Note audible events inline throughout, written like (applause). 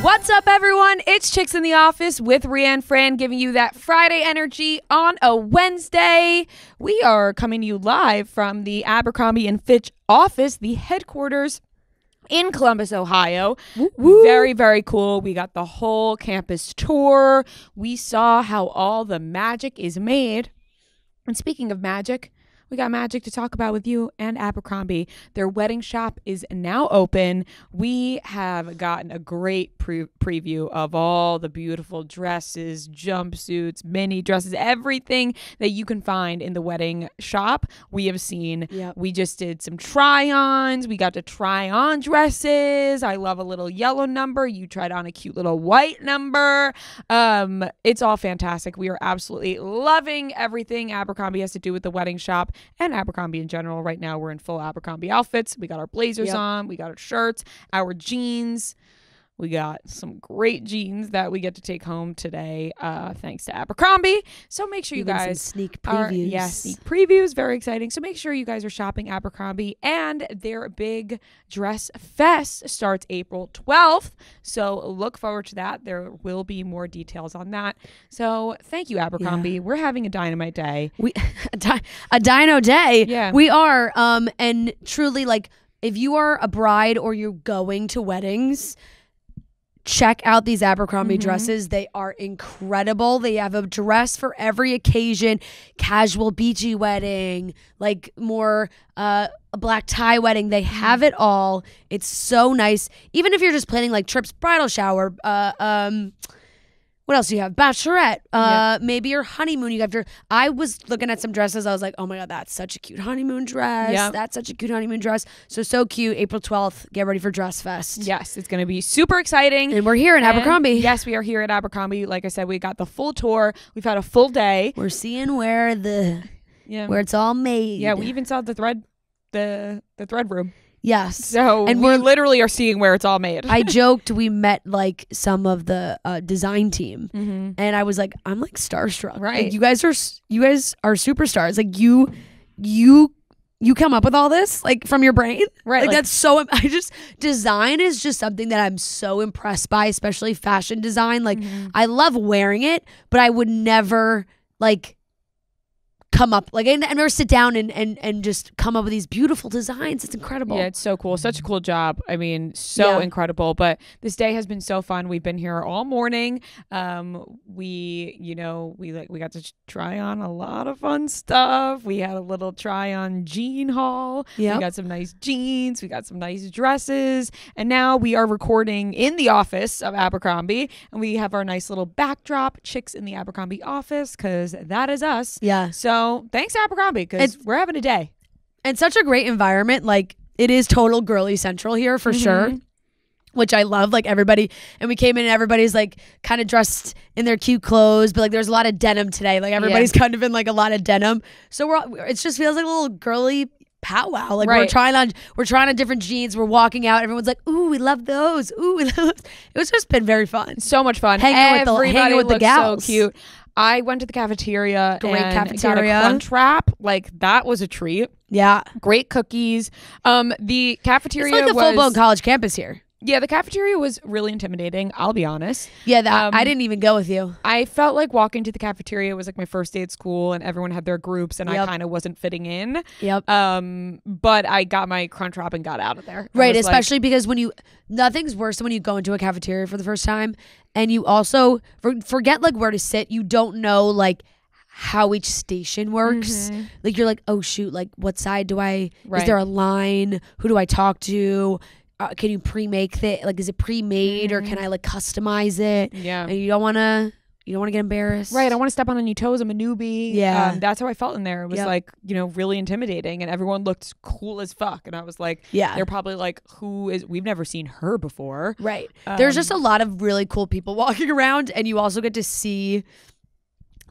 What's up, everyone? It's Chicks in the Office with Ria and Fran giving you that Friday energy on a Wednesday. We are coming to you live from the Abercrombie and Fitch office, the headquarters in Columbus, Ohio. Very, very cool. We got the whole campus tour. We saw how all the magic is made. And speaking of magic, we got magic to talk about with you and Abercrombie. Their wedding shop is now open. We have gotten a great pre- preview of all the beautiful dresses, jumpsuits, mini dresses, everything that you can find in the wedding shop. We have seen. Yep. We just did some try-ons. We got to try on dresses. I love a little yellow number. You tried on a cute little white number. Um, it's all fantastic. We are absolutely loving everything Abercrombie has to do with the wedding shop and Abercrombie in general. Right now, we're in full Abercrombie outfits. We got our blazers Yep. on, we got our shirts, our jeans. We got some great jeans that we get to take home today, uh, thanks to Abercrombie. So make sure you Even guys sneak are- previews. yeah, sneak previews, very exciting. So make sure you guys are shopping Abercrombie, and their big dress fest starts April 12th. So look forward to that. There will be more details on that. So thank you, Abercrombie. We're having a dynamite day. we (laughs) a, di- a dino day. Yeah. we are. Um, and truly, like, if you are a bride or you're going to weddings. Check out these Abercrombie Mhm. dresses. They are incredible. They have a dress for every occasion casual, beachy wedding, like more uh, a black tie wedding. They have it all. It's so nice. Even if you're just planning like trips, bridal shower, uh, um, what else do you have? Bachelorette. Uh, maybe your honeymoon. You have your. I was looking at some dresses. I was like, oh my god, that's such a cute honeymoon dress. Yep. That's such a cute honeymoon dress. So so cute. April twelfth. Get ready for Dress Fest. Yes, it's going to be super exciting. And we're here in And Abercrombie. Yes, we are here at Abercrombie. Like I said, we got the full tour. We've had a full day. We're seeing where the Yeah. where it's all made. yeah, we even saw the thread the the thread room. Yes. So And and we we're- literally are seeing where it's all made. I (laughs) joked we met like some of the uh, design team, mm-hmm. and I was like, I'm like starstruck. Like, Right. you guys are you guys are superstars. Like you, you. You come up with all this like from your brain, Right, Like, like- that's so. (laughs) I just design is just something that I'm so impressed by, especially fashion design. Like Mm-hmm. I love wearing it, but I would never like come up like I never sit down and and and just come up with these beautiful designs. It's incredible. Yeah, it's so cool. Such a cool job. I mean, so Yeah. incredible. But this day has been so fun. We've been here all morning. Um, we, you know, we like we got to try on a lot of fun stuff. We had a little try on jean haul. Yep. We got some nice jeans. We got some nice dresses. And now we are recording in the office of Abercrombie, and we have our nice little backdrop, chicks in the Abercrombie office, because that is us. yeah. So thanks Abercrombie, because we're having a day. and such a great environment. Like it is total girly central here for sure. Mhm. Which I love, like everybody, and we came in and everybody's like kind of dressed in their cute clothes, but like there's a lot of denim today. Like everybody's kind of in like a lot of denim, so we're all, it just feels like a little girly powwow. Like we're trying on, we're trying on different jeans. We're walking out, everyone's like, "Ooh, we love those! Ooh, we love." Those. It was just been very fun. so much fun. Hanging with the- Everybody hanging with the gals. so cute. I went to the cafeteria. Great and cafeteria. Got a crunch wrap. Like that was a treat. Yeah, Great cookies. Um, the it's cafeteria like the was full blown college campus here. Yeah. The cafeteria was really intimidating. I'll be honest. Yeah, that Um, I didn't even go with you. I felt like walking to the cafeteria was like my first day at school, and everyone had their groups, and I kind of wasn't fitting in. Yep. Um, but I got my crunch wrap and got out of there. Right, was like- especially because when you nothing's worse than when you go into a cafeteria for the first time and you also for, forget like where to sit. You don't know like how each station works. Mhm. Like you're like, "Oh shoot, like what side do I is there a line? Who do I talk to? Uh, can you pre-make it? like is it pre-made or can I like customize it?" yeah. And you don't want to you don't want to get embarrassed. Right, I want to step on any toes. I'm a newbie. Yeah. um, that's how I felt in there. It was Yep. like you know really intimidating, and everyone looked cool as fuck. And I was like, yeah. they're probably like, who is? We've never seen her before. Right. There's just Um, a lot of really cool people (laughs) walking around, and you also get to see.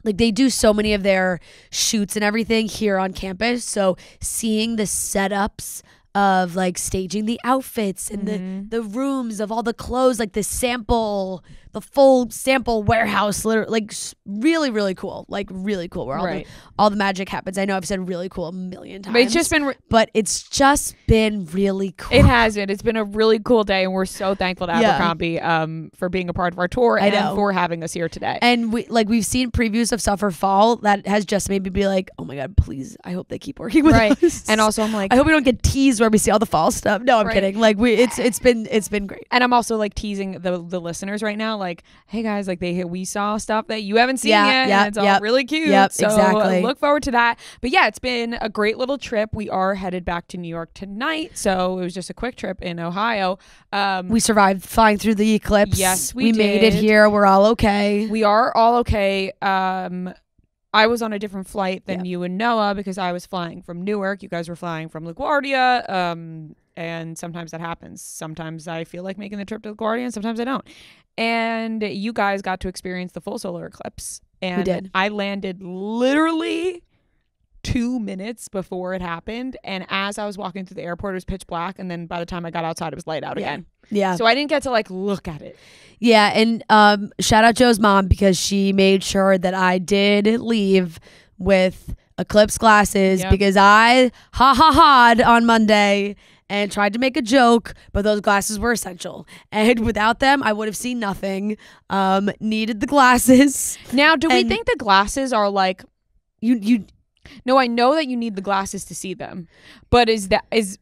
Like they do so many of their shoots and everything here on campus. So seeing the setups of like staging the outfits and Mhm. the the rooms of all the clothes, like the sample, the full sample warehouse, literally, like really, really cool, like really cool. Where all Right. the all the magic happens. I know I've said really cool a million times, But it's just been. Re- but it's just been really cool. it has been. It's been a really cool day, and we're so thankful to Yeah. Abercrombie um, for being a part of our tour I and know. for having us here today. And we like we've seen previews of stuff for fall that has just made me be like, oh my god, please! I hope they keep working with right. us. And also, I'm like, I hope we don't get teased where we see all the fall stuff. No, I'm Right. kidding. Like we, it's it's been it's been great. and I'm also like teasing the the listeners right now, like, hey guys, like they hit we saw stuff that you haven't seen Yeah, yet, yeah, and it's all yep, really cute. yep, so uh, exactly. look forward to that. But yeah, it's been a great little trip. We are headed back to New York tonight, so it was just a quick trip in Ohio. Um, We survived flying through the eclipse. Yes, we we made it here. We're all okay. we are all okay. Um, I was on a different flight than you and Noah because I was flying from Newark. You guys were flying from LaGuardia. Um, and sometimes that happens. Sometimes I feel like making the trip to LaGuardia, sometimes I don't. And you guys got to experience the full solar eclipse. And did. I landed literally two minutes before it happened. And as I was walking through the airport, it was pitch black. And then by the time I got outside, it was light out Yeah. again. yeah, So I didn't get to like look at it. yeah. And um, shout out Joe's mom because she made sure that I did leave with eclipse glasses Yep. because I ha ha ha'd on Monday and tried to make a joke, but those glasses were essential. And (laughs) without them, I would have seen nothing. Um, needed the glasses. Now, do we think the glasses are like You you No, I know that you need the glasses to see them, but is that is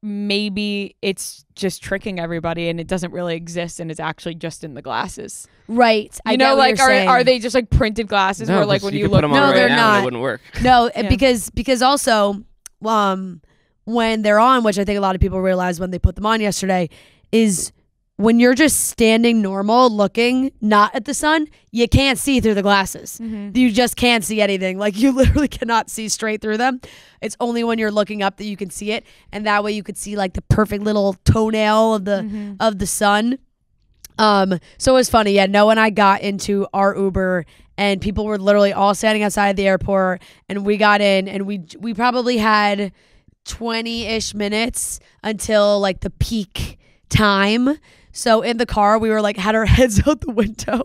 maybe it's just tricking everybody and it doesn't really exist and it's actually just in the glasses. right? You I know, get what like you're are saying. are they just like printed glasses where like when you, you, look put them on No, right they're now not. it wouldn't work. No, Yeah. because because also um when they're on, which I think a lot of people realized when they put them on yesterday, is when you're just standing normal looking not at the sun, you can't see through the glasses. Mhm. You just can't see anything. Like you (laughs) literally cannot see straight through them. It's only when you're looking up that you can see it, and that way you could see like the perfect little toenail of the Mhm. of the sun. Um, so it was funny. Yeah, Noah and I got into our Uber, and people were literally all standing outside the airport, and we got in, and we we probably had twenty ish minutes until like the peak time. So in the car, we were like had our (laughs) heads out the window,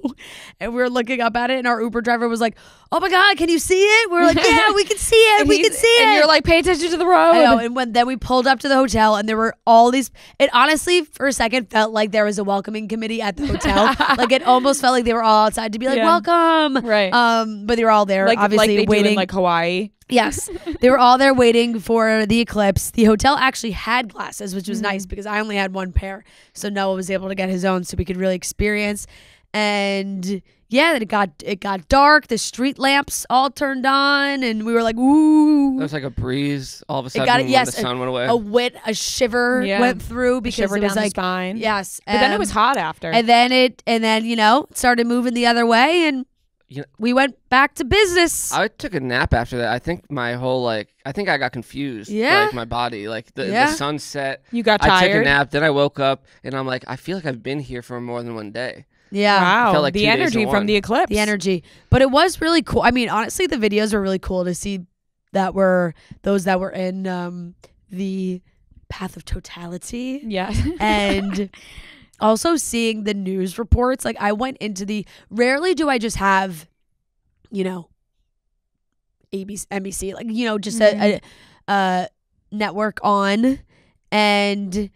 and we were looking up at it, and our Uber driver was like, "Oh my god, can you see it?" We were like, "Yeah, we can see it. (laughs) We can see it." And you're like, pay attention to the road. I know. And when then we pulled up to the hotel, and there were all these. It honestly, for a second, felt like there was a welcoming committee at the hotel. (laughs) like it almost felt like they were all outside to be like, Yeah. "Welcome." Right. Um, but they were all there, like obviously like waiting. in like Hawaii. Yes, they were all there waiting for the eclipse. The hotel actually had glasses, which was Mm-hmm. nice because I only had one pair, so Noah was able to get his own, so we could really experience. And yeah, it got it got dark. The street lamps all turned on, and we were like, "Ooh!" There was like a breeze all of a got sudden it, when yes, the sun went away. a wit, a shiver Yeah. went through because Shiver it down was the like spine. yes, But then it um, was hot after. and then it and then you know it started moving the other way, and You know- we went back to business. I took a nap after that. I think my whole like I think I got confused. Yeah. Like my body. Like the, Yeah. the sun set. you got tired. I took a nap, then I woke up and I'm like, I feel like I've been here for more than one day. yeah, Wow, felt like the two days in energy from one. the eclipse. the energy, but it was really cool. I mean, honestly, the videos were really cool to see that were those that were in um, the path of totality. Yeah. and (laughs) also seeing the news reports like i went into the rarely do i just have you know abc nbc like you know just a, a, mm-hmm. a network on and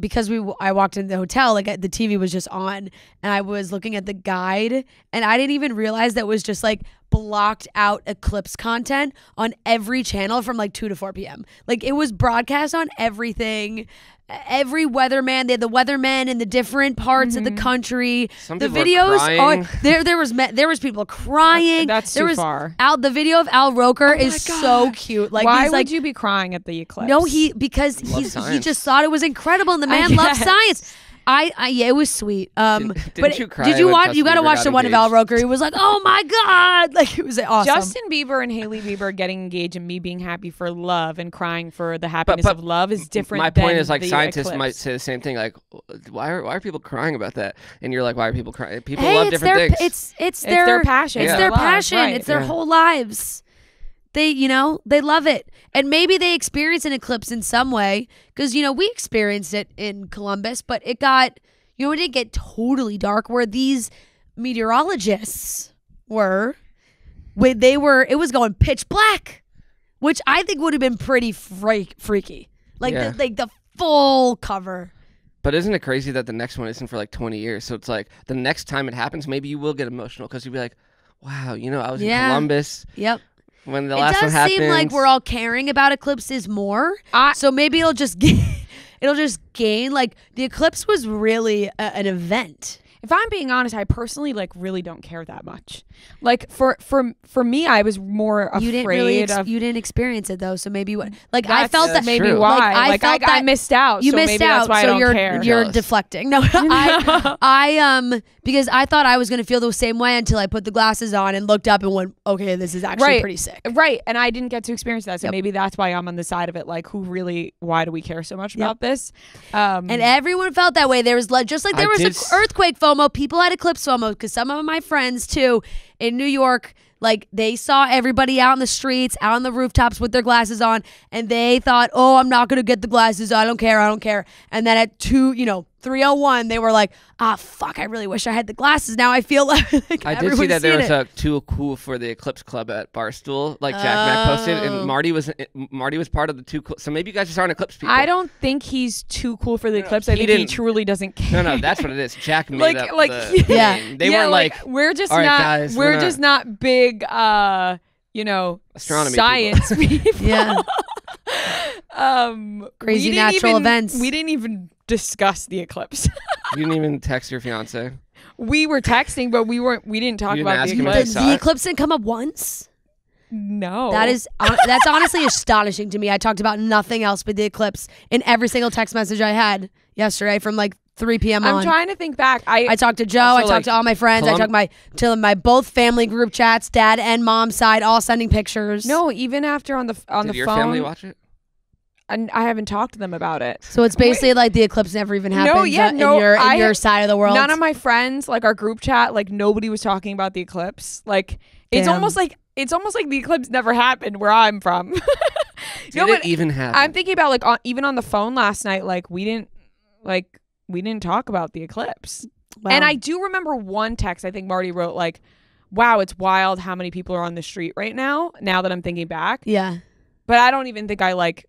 because we I walked into the hotel like the TV was just on and I was looking at the guide and I didn't even realize that was just like blocked out eclipse content on every channel from like 2 to 4 p.m. Like it was broadcast on everything. Every weatherman, they had the weathermen in the different parts of the Mhm. country. Some the people videos are crying. (laughs) there there was me- there was people crying. That's there too was far. Al the video of Al Roker Oh my is so cute. Like Why he's would like you be crying at the eclipse? no, he because Love he's he just thought it was incredible, and the man (laughs) loves science. I, I yeah, it was sweet. Um, Didn't- didn't but you cry did you watch? You got to watch got the one of Al? Roker. He was like, "Oh my god!" (laughs) Like it was awesome. Justin Bieber and Hailey Bieber getting engaged and me being happy for love and crying for the happiness but of love is different. My point is like scientists eclipse. might say the same thing. Like, why are why are people crying about that? And you're like, why are people crying? People hey, love different their things. it's it's It's their, their passion. It's Yeah. their Love, passion. right. It's their Yeah. whole lives. They, you know, they love it. And maybe they experience an eclipse in some way because, you know, we experienced it in Columbus, but it got, you know, it didn't get totally dark where these meteorologists were. Where they were, it was going pitch black, which I think would have been pretty freak, freaky. Like, Yeah. the, like the full cover. But isn't it crazy that the next one isn't for like 20 years? So it's like the next time it happens, maybe you will get emotional because you'll be like, wow, you know, I was Yeah. in Columbus Yep. When the it last one does seem like we're all caring about eclipses more. I- so maybe it'll just gain, (laughs) it'll just gain like the eclipse was really a, an event. If I'm being honest, I personally like really don't care that much. Like for for for me, I was more afraid you didn't really ex- of. you didn't experience it though. So maybe what like I That's felt that maybe true. why. Like, I Like, felt I, I missed out. you so missed maybe out. That's why so I don't you're care. you're Jealous. deflecting. No, I (laughs) (laughs) I um because I thought I was gonna feel the same way until I put the glasses on and looked up and went, okay, this is actually Right. pretty sick. Right, and I didn't get to experience that, so Yep. maybe that's why I'm on the side of it. Like, who really? Why do we care so much Yep. about this? Um, And everyone felt that way. There was like, just like there I was did an earthquake FOMO. People had eclipse FOMO because some of my friends too in New York, like they saw everybody out in the streets, out on the rooftops with their glasses on, and they thought, "Oh, I'm not gonna get the glasses. I don't care. I don't care." And then at two, you know, three oh one, they were like, "Ah, fuck! I really wish I had the glasses. Now I feel (laughs) like I did see that there was it." a too cool for the Eclipse Club at Barstool, like Jack Mack posted, Oh. and Marty was Marty was part of the too cool. So maybe you guys just aren't Eclipse people. I don't think he's too cool for the No, eclipse. I he think he truly doesn't care. No, no, that's what it is. Jack (laughs) made Like- up like- the (laughs) Yeah. name. They Yeah, weren't like, we're just "All right, not guys, we're, we're not- just not big uh you know Astronomy science people. Yeah. (laughs) um Crazy natural even- events. We didn't even discuss the eclipse. (laughs) you didn't even text your fiance. we were texting, but we weren't we didn't talk didn't about the him if The, eclipse. the eclipse didn't come up once. No. That is hon- that's honestly astonishing to me. I talked about nothing else but the eclipse in every single text message I had yesterday from like 3 p.m. I'm on. trying to think back. I, I talked to Joe. I talked like, to all my friends. I talked my to my both family group chats, dad and mom side, all sending pictures. no, even after on the on Did the your phone, family watch it? And I haven't talked to them about it. So it's basically like the eclipse never even happened. No, happened yeah, uh, no, in your in I- your side of the world. None of my friends, like our group chat, like nobody was talking about the eclipse. Like it's Damn. almost like it's almost like the eclipse never happened where I'm from. (laughs) Did no, it even happen? I'm thinking about like on, even on the phone last night, like we didn't like we didn't talk about the eclipse. Wow. And I do remember one text I think Marty wrote like, "Wow, it's wild how many people are on the street right now." Now that I'm thinking back, yeah, but I don't even think I like.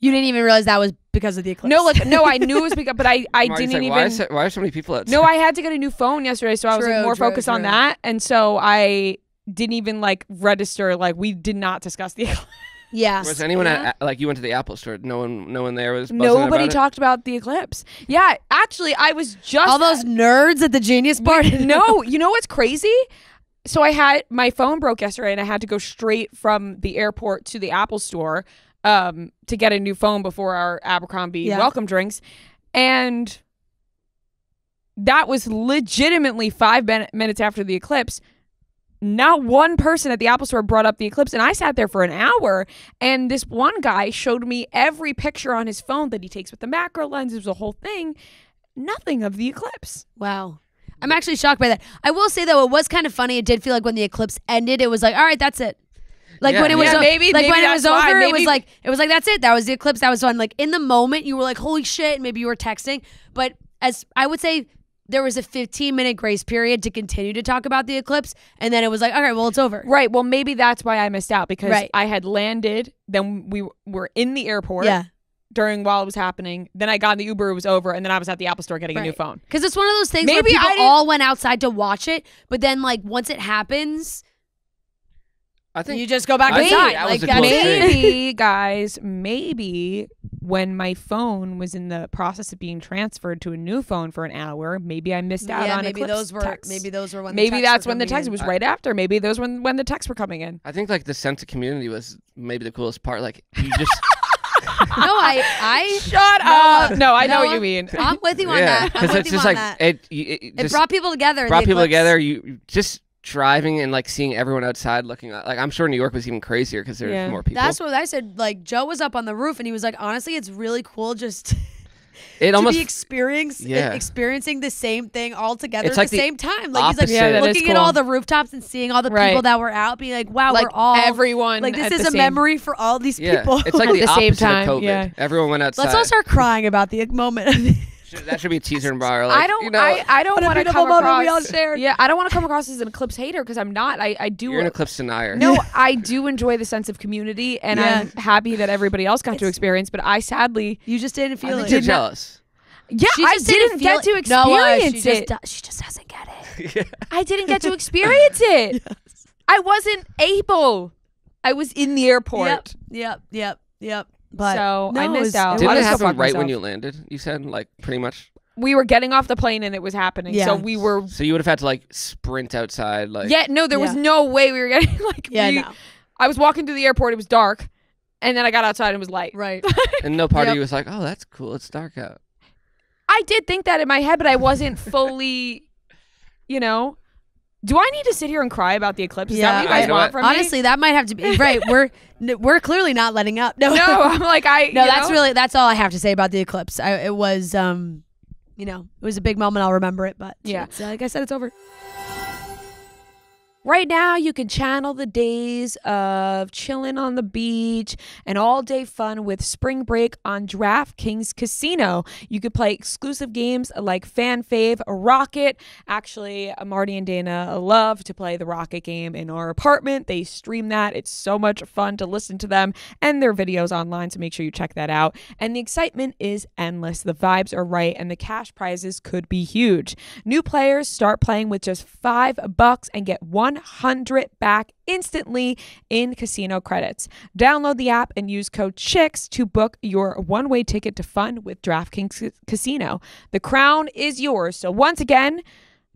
You didn't even realize that was because of the eclipse. No, like no, I knew it was (laughs) because, but I I Marty's didn't like, even. Why, is why are so many people outside? No, (laughs) I had to get a new phone yesterday, so I was True, like more true, focused on true. that, and so I didn't even like register. Like we did not discuss the (laughs) eclipse. yeah. Was anyone Yeah. at like you went to the Apple store? No one, no one there was. Nobody about it? talked about the eclipse. Yeah, actually, I was just all those nerds at the Genius Bar. Wait, no, you know what's crazy? So I had my phone broke yesterday, and I had to go straight from the airport to the Apple store um, to get a new phone before our Abercrombie Yeah. welcome drinks, and that was legitimately five min- minutes after the eclipse. Not one person at the Apple store brought up the eclipse, and I sat there for an hour. And this one guy showed me every picture on his phone that he takes with the macro lens. It was a whole thing. Nothing of the eclipse. Wow. I'm actually shocked by that. I will say though, it was kind of funny. It did feel like when the eclipse ended, it was like, all right, that's it. Like Yeah, when it was yeah. o- Maybe- like maybe when it was why. over, it was like it was like that's it. That was the eclipse. That was fun. Like in the moment, you were like, holy shit. Maybe you were texting, but as I would say, there was a 15 minute grace period to continue to talk about the eclipse, and then it was like, all right, well, it's over. Right. Well, maybe that's why I missed out because Right. I had landed, then we were in the airport Yeah, during while it was happening. Then I got in the Uber, it was over, and then I was at the Apple store getting a new phone. because it's one of those things Maybe where people I all went outside to watch it, but then like once it happens, I think you just go back I think inside. that Like the that's coolest it. thing. Maybe, guys, maybe when my phone was in the process of being transferred to a new phone for an hour, maybe I missed out yeah, on maybe those were texts. maybe those were when the maybe texts that's were when the text in. was right after. Maybe those when when the texts were coming in. I think like the sense of community was maybe the coolest part. Like you (laughs) just no, I I Shut No, up! No, I know what you mean. I'm with you on yeah, that. I'm with it's you just on like that. it. It, It just brought people together. brought people eclipse. together. You you just driving and like seeing everyone outside looking uh, like I'm sure New York was even crazier because there's Yeah. more people. That's what I said. Like Joe was up on the roof and he was like, honestly, it's really cool just (laughs) It to almost be experience, Yeah. experiencing the same thing all together It's at like the the same time. Like he's like. Yeah, that is looking at all the rooftops and seeing all the Right. people that were out, being like, "Wow, like we're all everyone. like this is a same- memory for all these yeah. people." It's like (laughs) At the, the same opposite time, of COVID. yeah. Everyone went outside. Let's all start crying about the moment. Of the- Should- that should be a teaser and bar. (laughs) Like, I don't. You know, I, I don't want to come moment we all across. Yeah, I don't want to come across as an Eclipse hater because I'm not. I I do. you're an eclipse denier. no, (laughs) I do enjoy the sense of community, and Yeah. I'm happy that everybody else got to experience. But I sadly, you just didn't I feel think it. you're Did jealous. yeah, She I just didn't feel get to it. No, uh, experience she it. do- she just doesn't get it. (laughs) yeah. I didn't get to experience it. I wasn't able. I was in the airport. Yep, yep, yep, yep. But So, I missed was- out. it Didn't I'll it was- just go happen fuck right when you landed? You said like pretty much. We were getting off the plane and it was happening. Yeah. So we were. So you would have had to like sprint outside. Like Yeah, no, there was no way we were getting (laughs) like. Yeah, we- no. I was walking through the airport. It was dark, and then I got outside and it was light. Right. (laughs) and no part Yep. of you was like, oh, that's cool. It's dark out. I did think that in my head, but I wasn't (laughs) fully, you know. Do I need to sit here and cry about the eclipse? Is that what you guys know want from me? Honestly, that might have to be right. We're (laughs) n- we're clearly not letting up. No, no. (laughs) I'm like I. no. That's know? really that's all I have to say about the eclipse. I, it was, um, you know, it was a big moment. I'll remember it. But Yeah. it's, uh, like I said, it's over. Right now, you can channel the days of chilling on the beach and all day fun with spring break on DraftKings Casino. You could play exclusive games like Fan Fave, Rocket. Actually, Marty and Dana love to play the Rocket game in our apartment. They stream that. It's so much fun to listen to them and their videos online, so make sure you check that out. And the excitement is endless. The vibes are right, and the cash prizes could be huge. New players start playing with just five bucks and get 100 back instantly in casino credits. Download the app and use code CHICKS to book your one way ticket to fun with DraftKings Ca- Casino. The crown is yours. So, once again,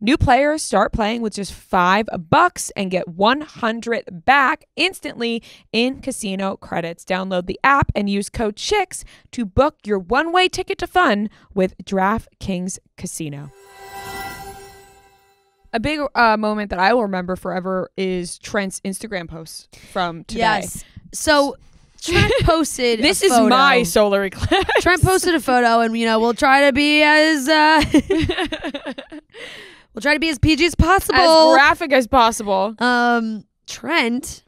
New players start playing with just five bucks and get 100 back instantly in casino credits. Download the app and use code CHICKS to book your one way ticket to fun with DraftKings Casino. A big uh, moment that I will remember forever is Trent's Instagram post from today. Yes. So (laughs) Trent posted. a This is photo. my solar eclipse. Trent posted a photo, and you know we'll try to be as uh, (laughs) we'll try to be as PG as possible. as graphic as possible. um, Trent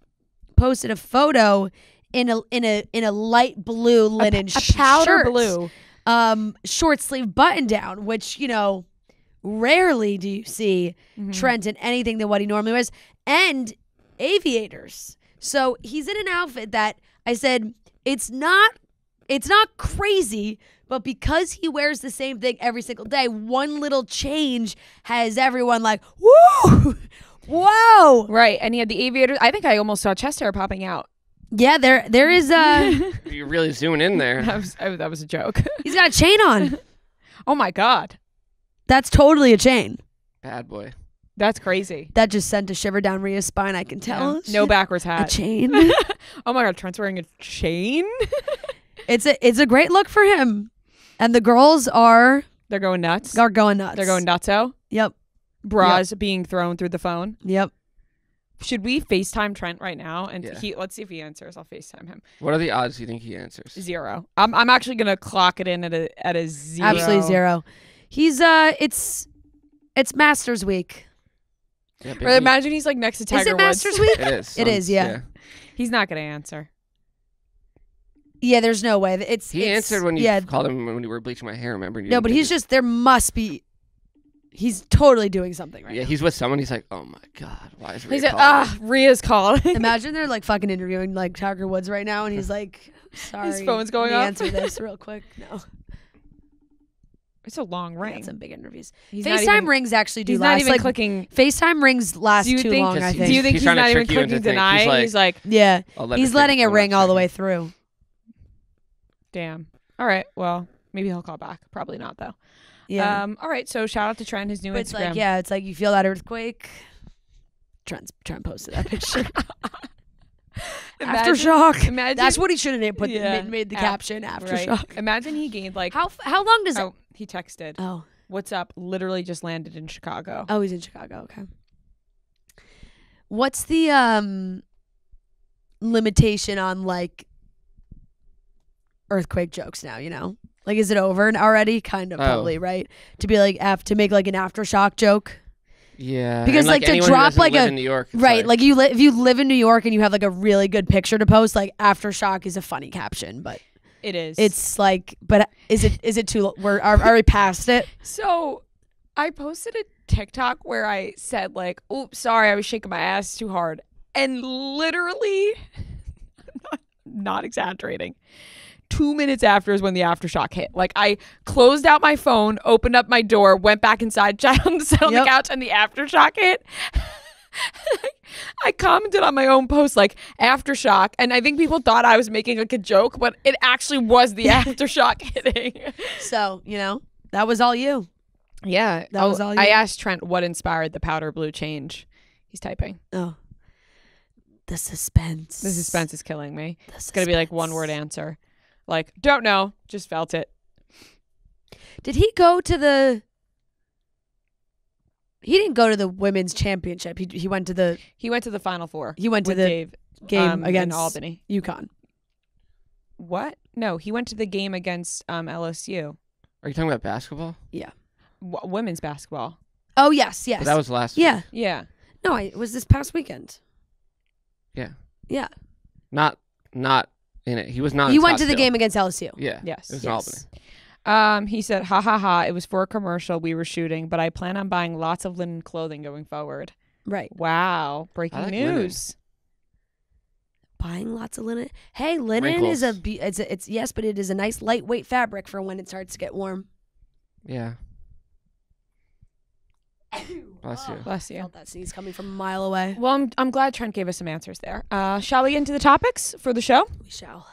posted a photo in a in a in a light blue linen a powder shirt, blue. um short sleeve button down, which you know rarely do you see Mm-hmm. Trent in anything than what he normally wears, and aviators. So he's in an outfit that I said it's not it's not crazy, but because he wears the same thing every single day, one little change has everyone like, woo, (laughs) whoa. Right, and he had the aviators. I think I almost saw chest hair popping out. Yeah, there there is a (laughs) You're really zooming in there. (laughs) That was I, that was a joke. he's got a chain on. oh my god, That's totally a chain. Bad boy. that's crazy. That just sent a shiver down Ria's spine. I can tell. Yeah. No (laughs) backwards hat. a chain. (laughs) (laughs) oh my god, Trent's wearing a chain. it's a it's a great look for him, and the girls are They're going nuts. are going nuts. They're going nutso. Yep. Bras being thrown through the phone. Yep. Should we FaceTime Trent right now? And Yeah. he let's see if he answers. I'll FaceTime him. What are the odds you think he answers? Zero. I'm I'm actually gonna clock it in at a at a zero. Absolutely zero. He's uh, it's it's Masters Week. Yeah, Or imagine he's like next to Tiger is it Woods. Masters Week? It is. It is, yeah. He's not gonna answer. yeah, there's no way. It's He it's- answered when you yeah. called him when you were bleaching my hair. Remember? You No, didn't but think he's it- just there must be. He's totally doing something right Yeah, now. he's with someone. He's like, oh my god, why is Ria He's like, calling ah, Ria's calling. (laughs) (laughs) Imagine they're like fucking interviewing like Tiger Woods right now, and he's like, "Sorry, phone's going let me off. Answer this (laughs) real quick. No, it's a long I ring. got some big interviews. He's not FaceTime even- rings actually do He's last. not even like, clicking. FaceTime rings last Do you too think? long. I Just- think. Do you think He's he's, trying to not even trick you into clicking think. deny? He's He's like- like, yeah, I'll let he's her letting it I'm ring all the checking. way through. damn. All right. Well, maybe he'll call back. Probably not though. Yeah, Um. All right. So shout out to Trent, his new but it's Instagram. like yeah, it's like you feel that earthquake. Trent Trent posted that (laughs) picture. Imagine- Aftershock. Imagine That's what he should have put. Yeah. made, made the Af- caption right. aftershock. Imagine he gained like. How how long does? oh, he texted. oh What's up? Literally just landed in Chicago. oh he's in Chicago. Okay. What's the um limitation on like earthquake jokes now? You know, Like, is it over and already? Kind of, Oh. probably, right? To be like, af- to make like an aftershock joke. Yeah, Because, and, like, to drop, like, a- in New York, Right. Like, you li- if you live in New York and you have like a really good picture to post, like aftershock is a funny caption, but It is. it's like, but is it is it too? We're are, are we past it? (laughs) So I posted a TikTok where I said like, "Oops, sorry, I was shaking my ass too hard," and literally, (laughs) not, not exaggerating. Two minutes after is when the aftershock hit. Like I closed out my phone, opened up my door, went back inside, (laughs) sat on, sat on Yep. the couch, and the aftershock hit. (laughs) I commented on my own post like aftershock, and I think people thought I was making like a joke, but it actually was the (laughs) aftershock hitting. So you know that was all you. Yeah, That oh, was I'll- all I asked Trent what inspired the powder blue change. He's typing. Oh, the suspense. The suspense is killing me. The It's gonna be like one word answer, like don't know, just felt it. Did he go to the? He didn't go to the women's championship. He he went to the He went to the final four. he went to with the Dave game um, against in Albany. UConn. What? No, he went to the game against um, LSU, Are you talking about basketball? w- women's basketball. Oh yes, yes. But that was last. yeah. Yeah, No, I, it was this past weekend. Yeah. Yeah. Not not in it. He was not. he went to the Scottsdale. game against LSU. Yeah. yes. It was in Albany. Yes. Um, he said, "Ha ha ha! It was for a commercial we were shooting, but I plan on buying lots of linen clothing going forward." Right. Wow, breaking like linen. news. Buying lots of linen. Hey, linen is a be- it's a, it's yes, but it is a nice lightweight fabric for when it starts to get warm. Yeah. Bless you. Bless you. Felt that sneeze coming from a mile away. Well, I'm, I'm glad Trent gave us some answers there. Uh, shall we get into the topics for the show? We shall.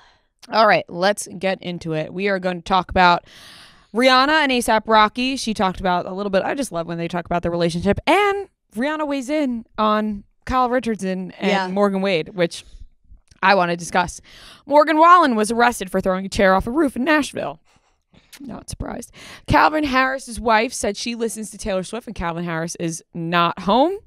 All right, let's get into it. We are going to talk about Rihanna and ASAP Rocky. She talked about a little bit. I just love when they talk about their relationship. And Rihanna weighs in on Kyle Richardson and Yeah. Morgan Wade, which I want to discuss. Morgan Wallen was arrested for throwing a chair off a roof in Nashville. Not surprised. Calvin Harris's wife said she listens to Taylor Swift and Calvin Harris is not home.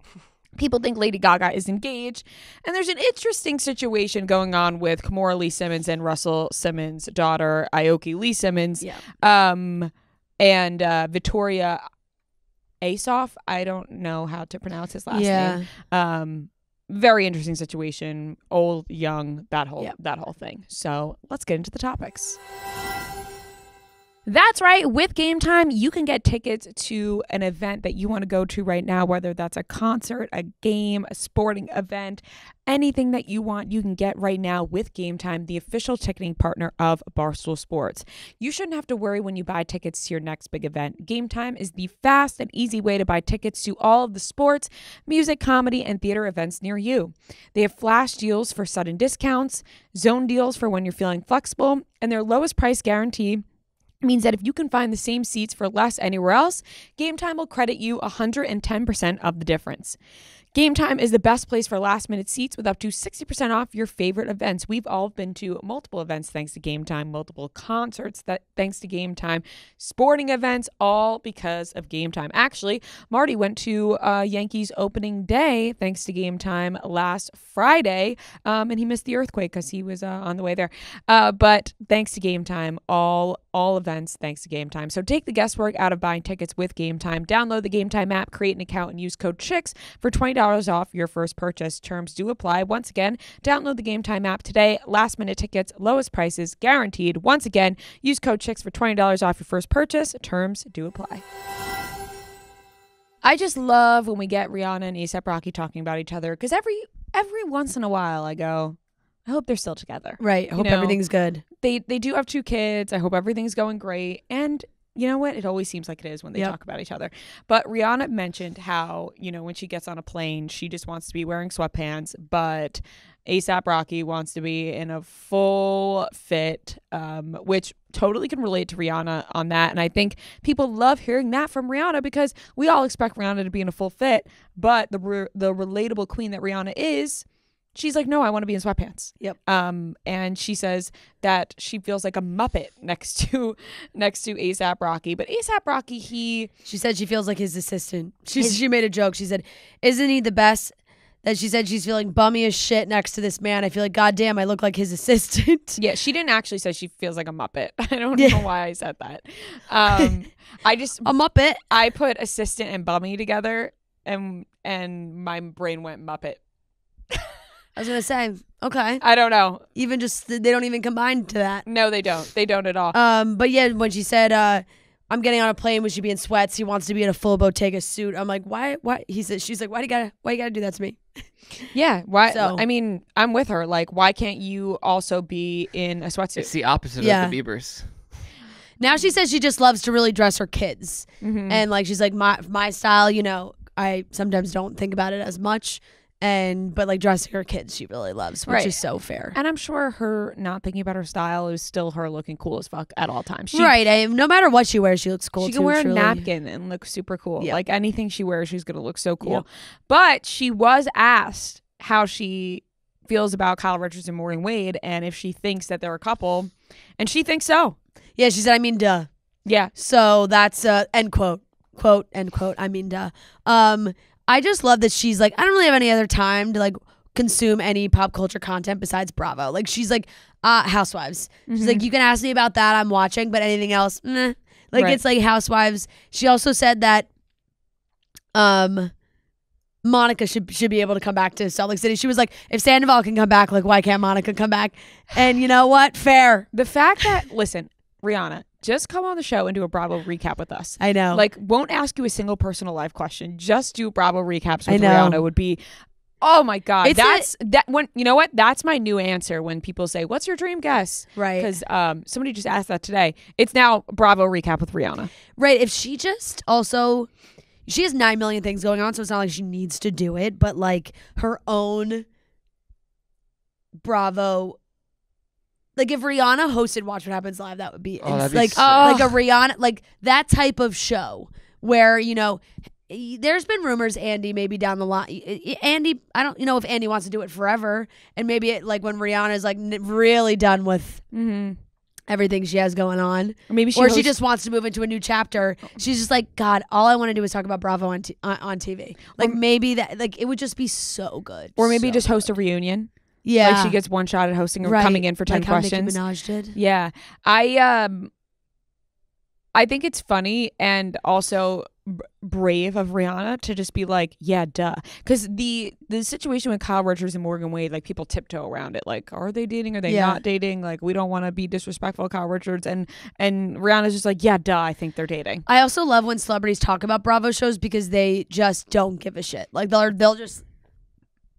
People think Lady Gaga is engaged. And there's an interesting situation going on with Kimora Lee Simmons and Russell Simmons' daughter, Aoki Lee Simmons, Yeah. um, and uh, Victoria Assaf. I don't know how to pronounce his last yeah. name. Um, very interesting situation. Old, young, that whole Yep. that whole thing. So let's get into the topics. That's right. With Game Time, you can get tickets to an event that you want to go to right now, whether that's a concert, a game, a sporting event, anything that you want, you can get right now with Game Time, the official ticketing partner of Barstool Sports. You shouldn't have to worry when you buy tickets to your next big event. Game Time is the fast and easy way to buy tickets to all of the sports, music, comedy, and theater events near you. They have flash deals for sudden discounts, zone deals for when you're feeling flexible, and their lowest price guarantee means that if you can find the same seats for less anywhere else, Game Time will credit you 110% of the difference. Game Time is the best place for last minute seats with up to 60% off your favorite events. We've all been to multiple events thanks to Game Time, multiple concerts that thanks to Game Time, sporting events all because of Game Time. Actually, Marty went to uh, Yankees opening day thanks to Game Time last Friday, um, and he missed the earthquake because he was uh, on the way there. Uh, but thanks to Game Time, all all events thanks to Game Time. So take the guesswork out of buying tickets with Game Time. Download the Game Time app, create an account, and use code CHICKS for twenty dollars off your first purchase. Terms do apply. Once again, download the Game Time app today. Last minute tickets, lowest prices guaranteed. Once again, use code CHICKS for twenty dollars off your first purchase. Terms do apply. I just love when we get Rihanna and ASAP Rocky talking about each other because every every once in a while I go, I hope they're still together. Right. I hope know, everything's good. They they do have two kids. I hope everything's going great. And you know what? It always seems like it is when they Yep. talk about each other. But Rihanna mentioned how, you know, when she gets on a plane, she just wants to be wearing sweatpants, but ASAP Rocky wants to be in a full fit, um, which totally can relate to Rihanna on that. And I think people love hearing that from Rihanna because we all expect Rihanna to be in a full fit, but the re- the relatable queen that Rihanna is, she's like, no, I want to be in sweatpants. Yep. Um, and she says that she feels like a muppet next (laughs) to next to ASAP Rocky, but ASAP Rocky, he She said she feels like his assistant. She she made a joke. She said, "Isn't he the best that she said she's feeling bummy as shit next to this man. I feel like, goddamn, I look like his assistant. (laughs) Yeah, she didn't actually say she feels like a muppet. (laughs) I don't Yeah. know why I said that. Um, I just a muppet. I put assistant and bummy together, and and my brain went muppet. I was gonna say, okay. I don't know. Even just they don't even combine to that. No, they don't. They don't at all. Um, but yeah, when she said, uh, "I'm getting on a plane," would she be in sweats? He wants to be in a full Bottega suit. I'm like, why? Why? He says, she's like, why do you gotta, why you gotta do that to me? (laughs) yeah. Why? So- I mean, I'm with her. Like, why can't you also be in a sweatsuit? It's the opposite Yeah. of the Biebers. Now she says she just loves to really dress her kids, Mhm. and like she's like my my style. You know, I sometimes don't think about it as much, and but like dressing her kids, she really loves, which Right. is so fair. And I'm sure her not thinking about her style is still her looking cool as fuck at all times. She, right. I, no matter what she wears, she looks cool. she can too, wear truly. a napkin and look super cool. Yeah. Like anything she wears, she's gonna look so cool. But she was asked how she feels about Kyle Richards and Morgan Wade, and if she thinks that they're a couple, and she thinks so. Yeah, she said. I mean, duh. Yeah, So that's uh end quote. Quote end quote. I mean duh. Um I just love that she's like, I don't really have any other time to like consume any pop culture content besides Bravo. Like she's like, uh Housewives. She's Mm-hmm. like, you can ask me about that, I'm watching, but anything else, meh. Like Right. it's like Housewives. She also said that um Monica should should be able to come back to Salt Lake City. She was like, if Sandoval can come back, like why can't Monica come back? And you know what? Fair. the fact that listen, Rihanna, just come on the show and do a Bravo recap with us. I know. Like, won't ask you a single personal life question. Just do Bravo recaps I with know. Rihanna would be. Oh my god, It's a- that's that when you know what? That's my new answer when people say, "What's your dream guest?" right. Because um, somebody just asked that today. It's now Bravo recap with Rihanna. Right. If she just also, she has 9 million things going on, so it's not like she needs to do it, but like her own Bravo. Like if Rihanna hosted Watch What Happens Live, that would be, Oh, that'd be like sick. like a Rihanna like that type of show where you know. There's been rumors Andy maybe down the line. y- y- Andy, I don't you know if Andy wants to do it forever, and maybe it, like when Rihanna's like n- really done with Mm-hmm. everything she has going on, Or maybe she or she just wants to move into a new chapter. She's just like, God, all I want to do is talk about Bravo on t- on, on TV. Like maybe that, like it would just be so good. or maybe So just host good. a reunion. Yeah, Like she gets one shot at hosting or Right. coming in for ten like how Nicki questions. Minaj did. Yeah. I um I think it's funny and also b- brave of Rihanna to just be like, yeah, duh. Cuz the the situation with Kyle Richards and Morgan Wade, like people tiptoe around it like, are they dating? Are they Yeah. not dating? Like we don't want to be disrespectful Kyle Richards and and Rihanna's just like, yeah, duh, I think they're dating. I also love when celebrities talk about Bravo shows because they just don't give a shit. Like they'll they'll just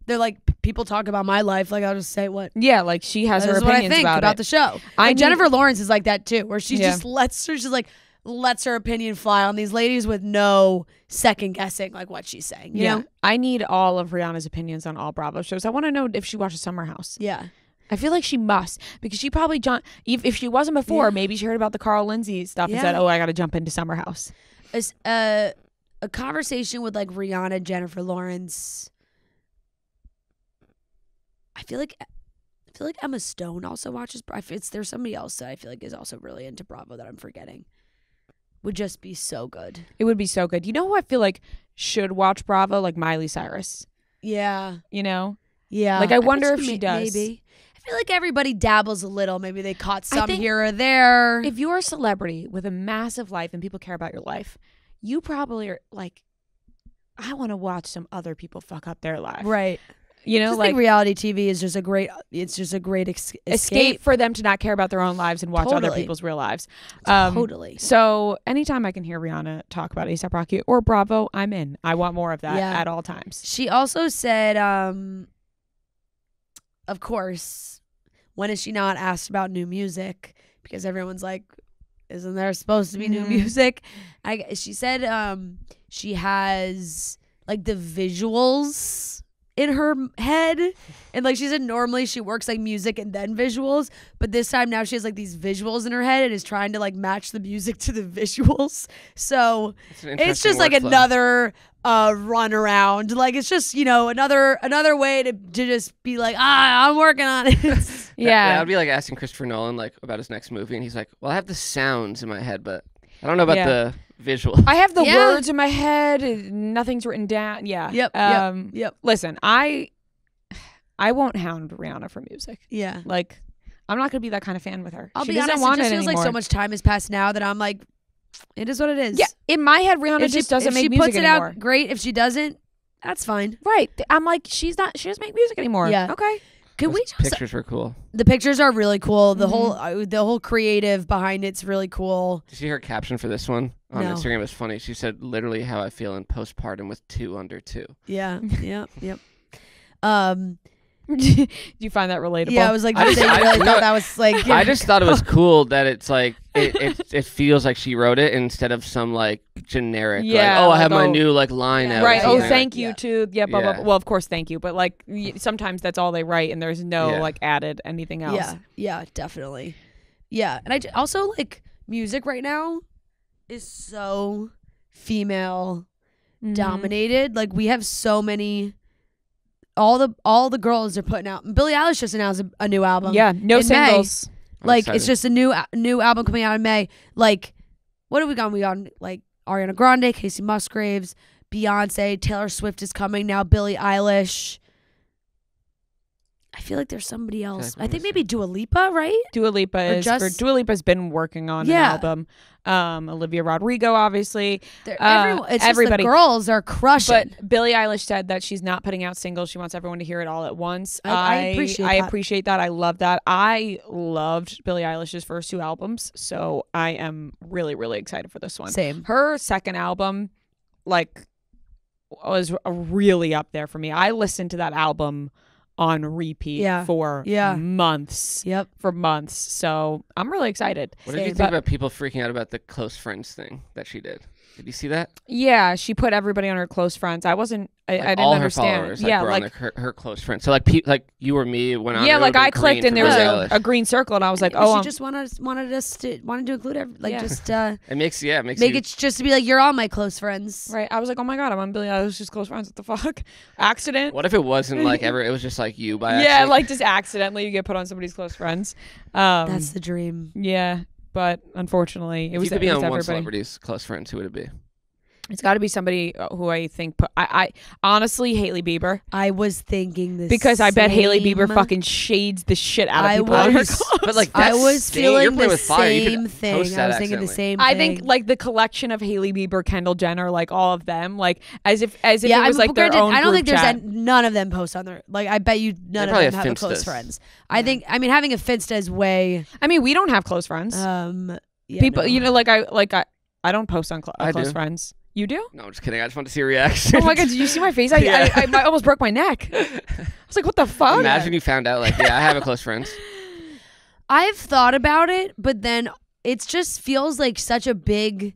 they're like people talk about my life. Like I'll just say what. Yeah, like she has her is what I opinions think about, about, the show. I Jennifer Lawrence is like that too, where she Yeah. just lets her, she's like lets her opinion fly on these ladies with no second guessing like what she's saying. You yeah. know? I need all of Rihanna's opinions on all Bravo shows. I want to know if she watches Summer House. Yeah. I feel like she must because she probably jumped. If, if she wasn't before, Yeah. maybe she heard about the Carl Lindsay stuff and said, "Oh, I got to jump into Summer House." Uh, a conversation with like Rihanna, Jennifer Lawrence. I feel like I feel like Emma Stone also watches. It's there's somebody else that I feel like is also really into Bravo that I'm forgetting. Would just be so good. It would be so good. You know who I feel like should watch Bravo? Like Miley Cyrus. Yeah, You know, yeah. Like, I wonder if she may- does. Maybe. I feel like everybody dabbles a little. Maybe they caught some here or there. if you're a celebrity with a massive life and people care about your life, you probably are like, I want to watch some other people fuck up their life. right. You know, just like think reality TV is just a great. It's just a great ex- escape. escape. for them to not care about their own lives and watch other people's real lives. Um, totally. So anytime I can hear Rihanna talk about ASAP Rocky or Bravo, I'm in. I want more of that Yeah. at all times. She also said, um, of course, when is she not asked about new music? Because everyone's like, isn't there supposed to be new Mhm. music? I she said um she has like the visuals in her head and like she said normally she works like music and then visuals but this time now she has like these visuals in her head and is trying to like match the music (laughs) to the visuals so It's, it's just like workflow. another uh run around like it's just you know another another way to, to just be like ah i'm working on it That- Yeah. I'd be like asking Christopher Nolan like about his next movie, and he's like, "Well, I have the sounds in my head, but I don't know about Yeah. the visual. I have the Yeah. words in my head. Nothing's written down. Yeah. Yep, yep, Um, Yep. Listen, I I won't hound Rihanna for music. Yeah. Like, I'm not gonna be that kind of fan with her. I'll she be doesn't honest. want it just it feels like so much time has passed now that I'm like, it is what it is. Yeah, in my head, Rihanna If she, just doesn't if make she music puts it anymore. out, great. If she doesn't, that's fine. Right. I'm like, she's not. She doesn't make music anymore. Yeah. Okay. Can Those we? pictures were cool. The pictures are really cool. The Mhm. whole uh, the whole creative behind it's really cool. Did you see her caption for this one on No. Instagram? It was funny. She said, "Literally how I feel in postpartum with two under two. Yeah. (laughs) yep. Yep. Um. (laughs) Do you find that relatable? Yeah. I was like, I just- I- really no, thought that was like. I just thought it was (laughs) cool that it's like it, it it feels like she wrote it instead of some like generic. Yeah, Like, oh, I like, have my oh- new like line Yeah. out. right. Oh, thank you Yeah. to yeah. Blah, blah, Yeah. blah. Well, of course, thank you. But like, y- sometimes that's all they write, and there's no Yeah. like added anything else. Yeah. Yeah. Definitely. Yeah. And I j- also like music right now is so female Mhm. dominated. Like we have so many. All the all the girls are putting out. Billie Eilish just announced a, a new album. Yeah. No in singles. I'm like excited. it's just a new new album coming out in May. Like, what have we got? We got like Ariana Grande, Kacey Musgraves, Beyonce, Taylor Swift is coming now. Billie Eilish. I feel like there's somebody else. I'm I think maybe Dua Lipa, right? Dua Lipa Or is for just- Dua Lipa's been working on Yeah. an album. Um, Olivia Rodrigo, obviously, Uh, everyone, it's everybody. Just the girls are crushing. but Billie Eilish said that she's not putting out singles. She wants everyone to hear it all at once. I- I appreciate I that. appreciate that. I love that. I loved Billie Eilish's first two albums, so I am really, really excited for this one. Same. Her second album, like, was really up there for me. I listened to that album on repeat Yeah. for Yeah. months. Yep. For months. So I'm really excited. What did you think But- about people freaking out about the close friends thing that she did? Did you see that? Yeah, she put everybody on her close friends. I wasn't. I, Like, I didn't all understand. her followers, like, yeah, were like on the, her, her close friends. So like, pe- like you or me went on. yeah, like I clicked and there was a, a green circle, and I was like, oh, she I'm- just wanted wanted us to wanted to include every, like Yeah. just uh (laughs) It makes yeah, it makes make you, it just to be like you're all my close friends. right. I was like, oh my god, I'm on Billie Eilish's just close friends. What the fuck? (laughs) Accident. What if it wasn't like (laughs) ever? It was just like you by yeah, accident? like just accidentally you get put on somebody's close friends. Um, That's the dream. yeah, but unfortunately, it If was. you could be on one everybody. celebrity's close friends, who would it be? It's got to be somebody uh, who I think. Put, I, I honestly Hailey Bieber I was thinking this because I bet Hailey Bieber fucking shades the shit out of I people. on her was- clothes. But like, (laughs) I was staying- feeling the with fire. You could same thing. I was thinking the accidentally. same. I think like the collection of Hailey Bieber, Kendall Jenner, like all of them, like as if as if yeah, it was I'm- like their granted, own I don't think there's chat. an- none of them post on their like. I bet you none of them have have a close Finstas. friends. I think. I mean, having a Finsta is way. I mean, we don't have close friends. Um, yeah, People, no. you know, like I like I, I don't post on cl- uh, I close do. friends. You do? No, I'm just kidding. I just want to see your reaction. (laughs) Oh my god! Did you see my face? I, Yeah. I, I, I almost broke my neck. (laughs) I was like, "What the fuck?" Imagine you found out, like, yeah, I have a close friend. (laughs) I've thought about it, but then it just feels like such a big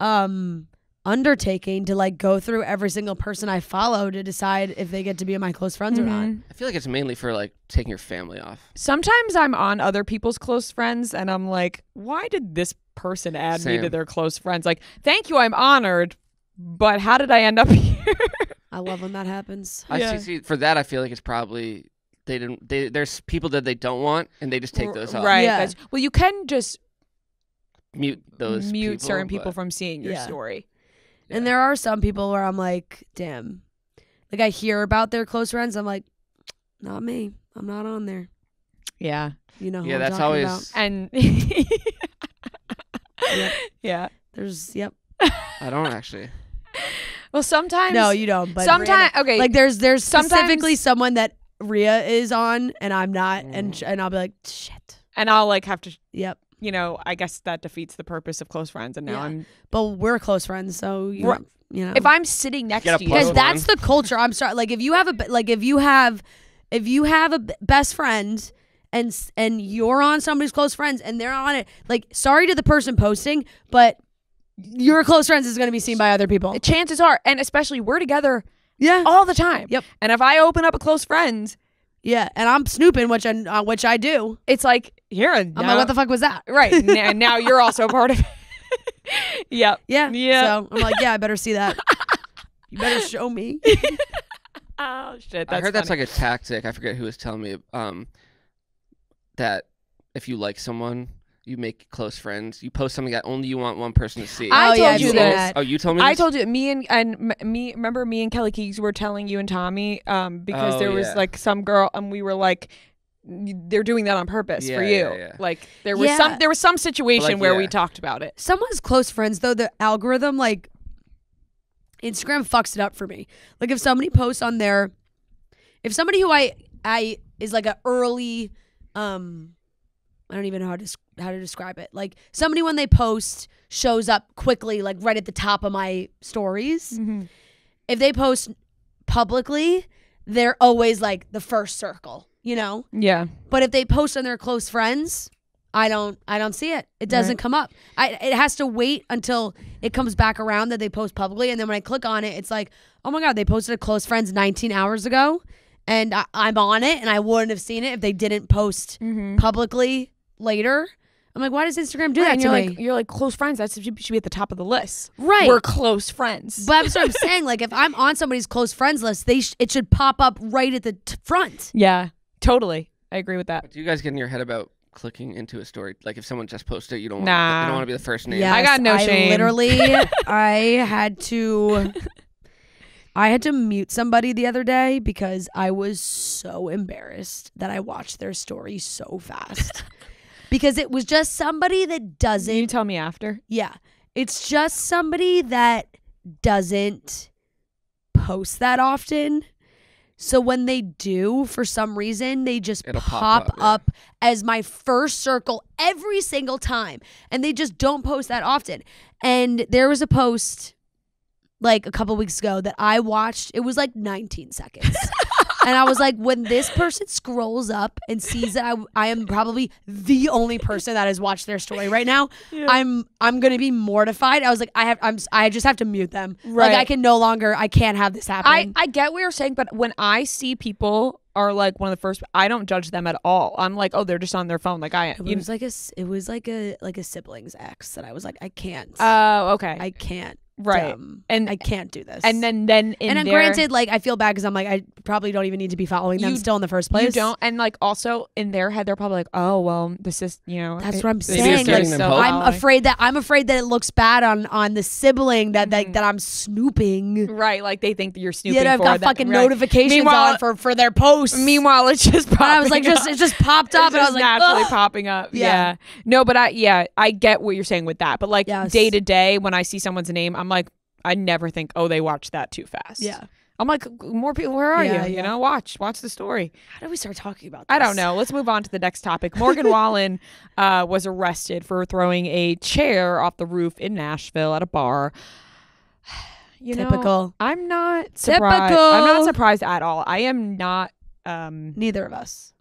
um undertaking to like go through every single person I follow to decide if they get to be my close friends or not. Mhm. I feel like it's mainly for like taking your family off. Sometimes I'm on other people's close friends, and I'm like, "Why did this person add me to their close friends?" Like, thank you, I'm honored, but how did I end up (laughs) here? I love when that happens. I Yeah. see, see. For that, I feel like it's probably they didn't. They, there's people that they don't want, and they just take those off. Right. Yeah. well, you can just Mute those. mute people, certain people but- from seeing your Yeah. story. And there are some people where I'm like, damn. Like I hear about their close friends, I'm like, not me. I'm not on there. Yeah. You know who Yeah, I'm that's talking always. about. And (laughs) (laughs) yeah. There's yep. (laughs) I don't actually. Well, sometimes No, you don't. But sometimes okay. like there's there's Sometimes- specifically someone that Ria is on and I'm not, and Mm. sh- and I'll be like, shit. and I'll like have to, Yep. you know, I guess that defeats the purpose of close friends. And now Yeah. I'm But we're close friends, so you, Right. you know. if I'm sitting next get to a you, because one. that's the culture. I'm sorry. Like if you have a like if you have if you have a b- best friend and and you're on somebody's close friends and they're on it, like sorry to the person posting, but your close friends is going to be seen by other people. chances are, and especially we're together Yeah. all the time. Yep. And if I open up a close friends, Yeah, and I'm snooping, which I uh, which I do. it's like here. I'm like, what the fuck was that? right (laughs) now, now you're also a part of it. (laughs) yep. Yeah. Yeah. So I'm like, yeah, I better see that. you better show me. (laughs) Oh shit! That's I heard that's like a tactic. I forget who was telling me. Um, that if you like someone, you make close friends. You post something that only you want one person to see. I oh, told yeah, you this. that. oh, you told me. I this? told you me and and me remember me and Kelly Keegs were telling you and Tommy um because Oh, there was yeah. like some girl and we were like they're doing that on purpose Yeah, for you. yeah, yeah. Like there was Yeah. some there was some situation where we talked about it. someone's close friends though the algorithm like instagram fucks it up for me like if somebody posts on there if somebody who i i is like a early um i don't even know how to how to describe it like somebody when they post shows up quickly like right at the top of my stories if they post publicly they're always like the first circle you know Yeah. but if they post on their close friends, I don't I don't see it. It doesn't Right. come up. I it has to wait until it comes back around that they post publicly and then when I click on it, it's like, "Oh my god, they posted a close friends 19 hours ago." And I, I'm on it and I wouldn't have seen it if they didn't post mm-hmm. publicly later. I'm like, "Why does Instagram do Right, that and to you're me?" like you're like close friends. That should should be at the top of the list. Right. We're close friends. but that's what I'm (laughs) saying. Like, if I'm on somebody's close friends list, they sh- it should pop up right at the t- front. yeah, totally. I agree with that. Do you guys get in your head about clicking into a story? Like if someone just posted, it, you don't want Nah. you don't want to be the first name. Yeah, I got no shame. Literally, (laughs) I had to. (laughs) I had to mute somebody the other day because I was so embarrassed that I watched their story so fast. (laughs) because it was just somebody that doesn't. You tell me after. Yeah, it's just somebody that doesn't post that often. So when they do, for some reason, they just It'll pop, pop up, up, yeah. as my first circle every single time. And they just don't post that often. And there was a post like a couple weeks ago that I watched. It was like 19 seconds. (laughs) and I was like, when this person scrolls up and sees that I, I am probably the only person that has watched their story right now, I'm I'm gonna be mortified. I was like, I have I'm I just have to mute them. Like I can no longer I can't have this happen. I, I get what you're saying, but when I see people are like one of the first, I don't judge them at all. I'm like, oh, they're just on their phone, like I am. it was like a it was like a like a sibling's ex that I was like I can't Oh, okay, I can't right. um, And- I can't do this and then then in and then there, granted like I feel bad because I'm like I probably don't even need to be following them You- still in the first place you don't, and like also in their head, they're probably like, oh, well, this is you know. That's it- what I'm saying. is Maybe it's still getting them hooked. I'm afraid that I'm afraid that it looks bad on on the sibling that that, Mhm. that I'm snooping. Right, like they think that you're snooping. Yeah, I've got them, fucking right. notifications Meanwhile- on for for their posts. Meanwhile, it's just popping and I was like, just it just popped up, It's and I was like, naturally "Ugh." popping up. Yeah. Yeah. No, but I yeah, I get what you're saying with that. But like day to day, when I see someone's name, I'm like, I never think, oh, they watched that too fast. Yeah. I'm like, more people. Where are Yeah, you? yeah. You know, watch, watch the story. How do we start talking about? This? I don't know. Let's move on to the next topic. Morgan (laughs) Wallen uh, was arrested for throwing a chair off the roof in Nashville at a bar. (sighs) You know, Typical. I'm not surprised. Typical. I'm not surprised at all. I am not. Um, Neither of us.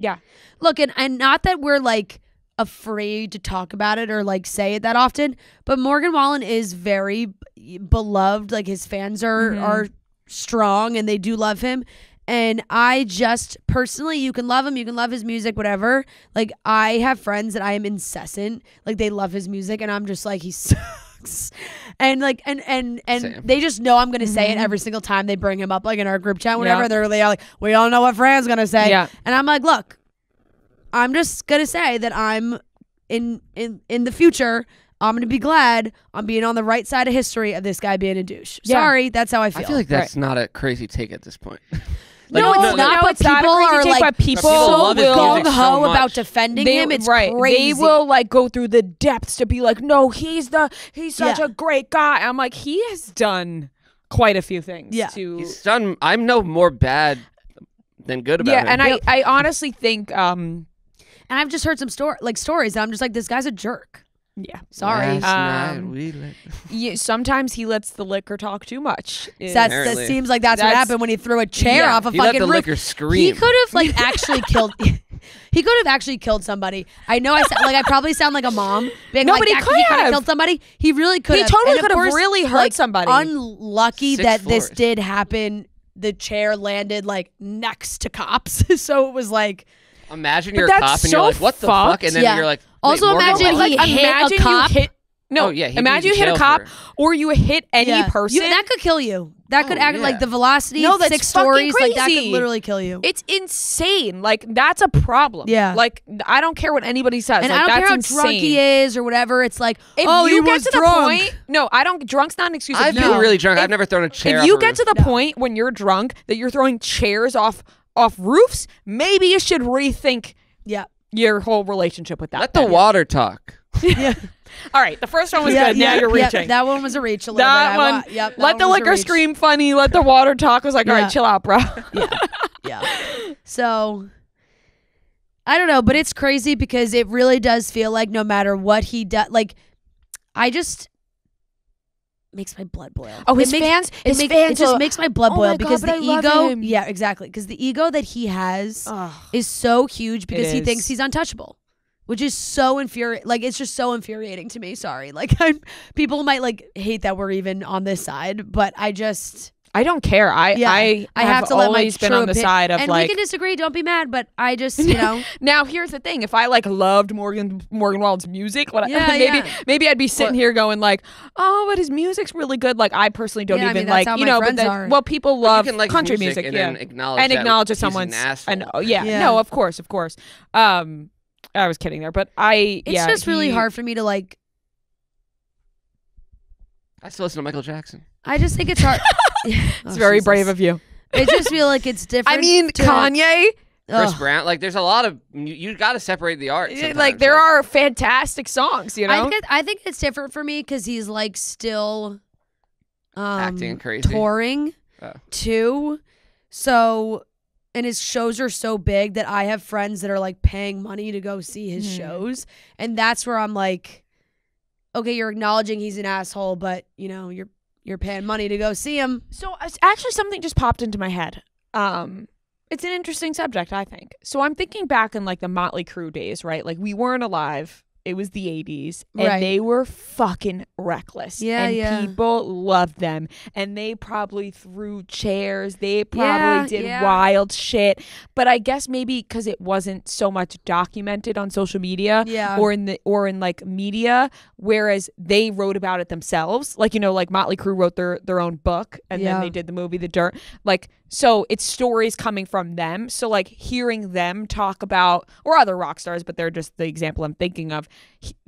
Yeah. Look, and, and not that we're like afraid to talk about it or like say it that often, but Morgan Wallen is very b- beloved. Like his fans are Mhm. are strong and they do love him. And I just personally, you can love him, you can love his music, whatever. Like I have friends that I am incessant, like they love his music, and I'm just like he (laughs) sucks. And like and and and Same. they just know I'm gonna say it Mhm. every single time they bring him up, like in our group chat, whatever. Yeah. They're really like, we all know what Fran's gonna say. Yeah. And I'm like, look, I'm just gonna say that I'm in in in the future. I'm gonna be glad I'm being on the right side of history of this guy being a douche. Yeah. Sorry, that's how I feel. I feel. feel like that's not a crazy take at this point. (laughs) no, it's no, not. like- but it's not a people crazy are take, like but people people so love his music gung ho much. about defending they, him. It's right. crazy. They will like go through the depths to be like, no, he's the he's such Yeah. a great guy. I'm like, he has done quite a few things. Yeah. To He's done. I'm no more bad than good about him. yeah, him. and I I honestly think um And I've just heard some story like stories, and I'm just like, this guy's a jerk. yeah. Sorry. Um, we let- yeah sometimes he lets the liquor talk too much. So that's, that seems like that's, what happened when he threw a chair Yeah. off a he let fucking the roof. liquor He could have like (laughs) actually killed. he could have actually killed somebody. I know I sound like I probably sound like a mom. Being No, like, but he could he have have. killed somebody. He really could He have. totally could have really hurt like, somebody. Unlucky Six that this did happen. The chair landed like next to cops, (laughs) so it was like. Imagine But you're a that's cop and so you're like, what the fuck? And then Yeah. you're like, Also imagine he like hit a imagine cop. you hit No, Oh, yeah, imagine you hit a cop or you hit any Yeah. person. You- that could kill you. That oh, could Oh, act yeah. like the velocity. No, that's six fucking stories. Like that could literally kill you. it's insane. Like that's a problem. Yeah. Like I don't care what anybody says. and like, I don't that's care how insane. drunk he is or whatever. It's like, If oh, you get to drunk. the point, no, I don't. Drunk's not an excuse. I've feel you- really drunk. if- I've never thrown a chair. If you get to the No. point when you're drunk that you're throwing chairs off off roofs, maybe you should rethink yeah, your whole relationship with that. let the water talk. yeah, (laughs) All right, the first one was yeah, good. Now yeah, you're yeah, reaching. That one was a reach a little That bit. I one. wa- yep, that let the one was a liquor scream funny. Let the water talk. I was like, all Yeah. right, chill out, bro. yeah. Yeah. (laughs) So I don't know, but it's crazy because it really does feel like no matter what he does, like I just makes my blood boil. Oh, It his makes- fans. It, His make- fans. it just makes my blood Oh boil my God, because the I ego, yeah, exactly, because the ego that he has Ugh. is so huge because he thinks he's untouchable. Which is so infuriating. Like it's just so infuriating to me. Sorry. Like (laughs) I'm, people might like hate that we're even on this side, but I just I don't care. I Yeah, I, I have to let my always been on the side of and like. we can disagree. Don't be mad, but I just you know (laughs) now here's the thing: if I like loved Morgan Morgan Wallen's music, what I- Yeah, (laughs) maybe yeah. maybe I'd be sitting here going like, oh, but his music's really good. Like I personally don't Yeah, I even mean, like you know, but then well, people love can like country music, music, and yeah, then acknowledge and acknowledge that he's an someone's asshole. and oh, yeah, Yeah. no, of course, of course. Um, I was kidding there, but I it's yeah, just really hard for me to like. I still listen to Michael Jackson. I just think it's hard. (laughs) (laughs) It's very brave of you. I just feel like it's (laughs) different. I mean, to- Kanye. Chris Ugh. Brown. Like, there's a lot of you, you got to separate the art. Like there are fantastic songs, you know. I think it, I think it's different for me because he's like still um, Acting crazy. touring Oh. too. So, and his shows are so big that I have friends that are like paying money to go see his Mhm. shows, and that's where I'm like, okay, you're acknowledging he's an asshole, but you know you're you're paying money to go see him. So actually something just popped into my head. Um, it's an interesting subject, I think. So I'm thinking back in like the Motley Crue days, right? Like we weren't alive. It was the 80s and Right. they were fucking reckless. Yeah, and yeah. people loved them and they probably threw chairs. They probably Yeah, did yeah. wild shit. But I guess maybe cuz it wasn't so much documented on social media Yeah, or in the or in like media whereas they wrote about it themselves like you know like motley crue wrote their their own book and then they did the movie the dirt like so it's stories coming from them. So like hearing them talk about or other rock stars but they're just the example i'm thinking of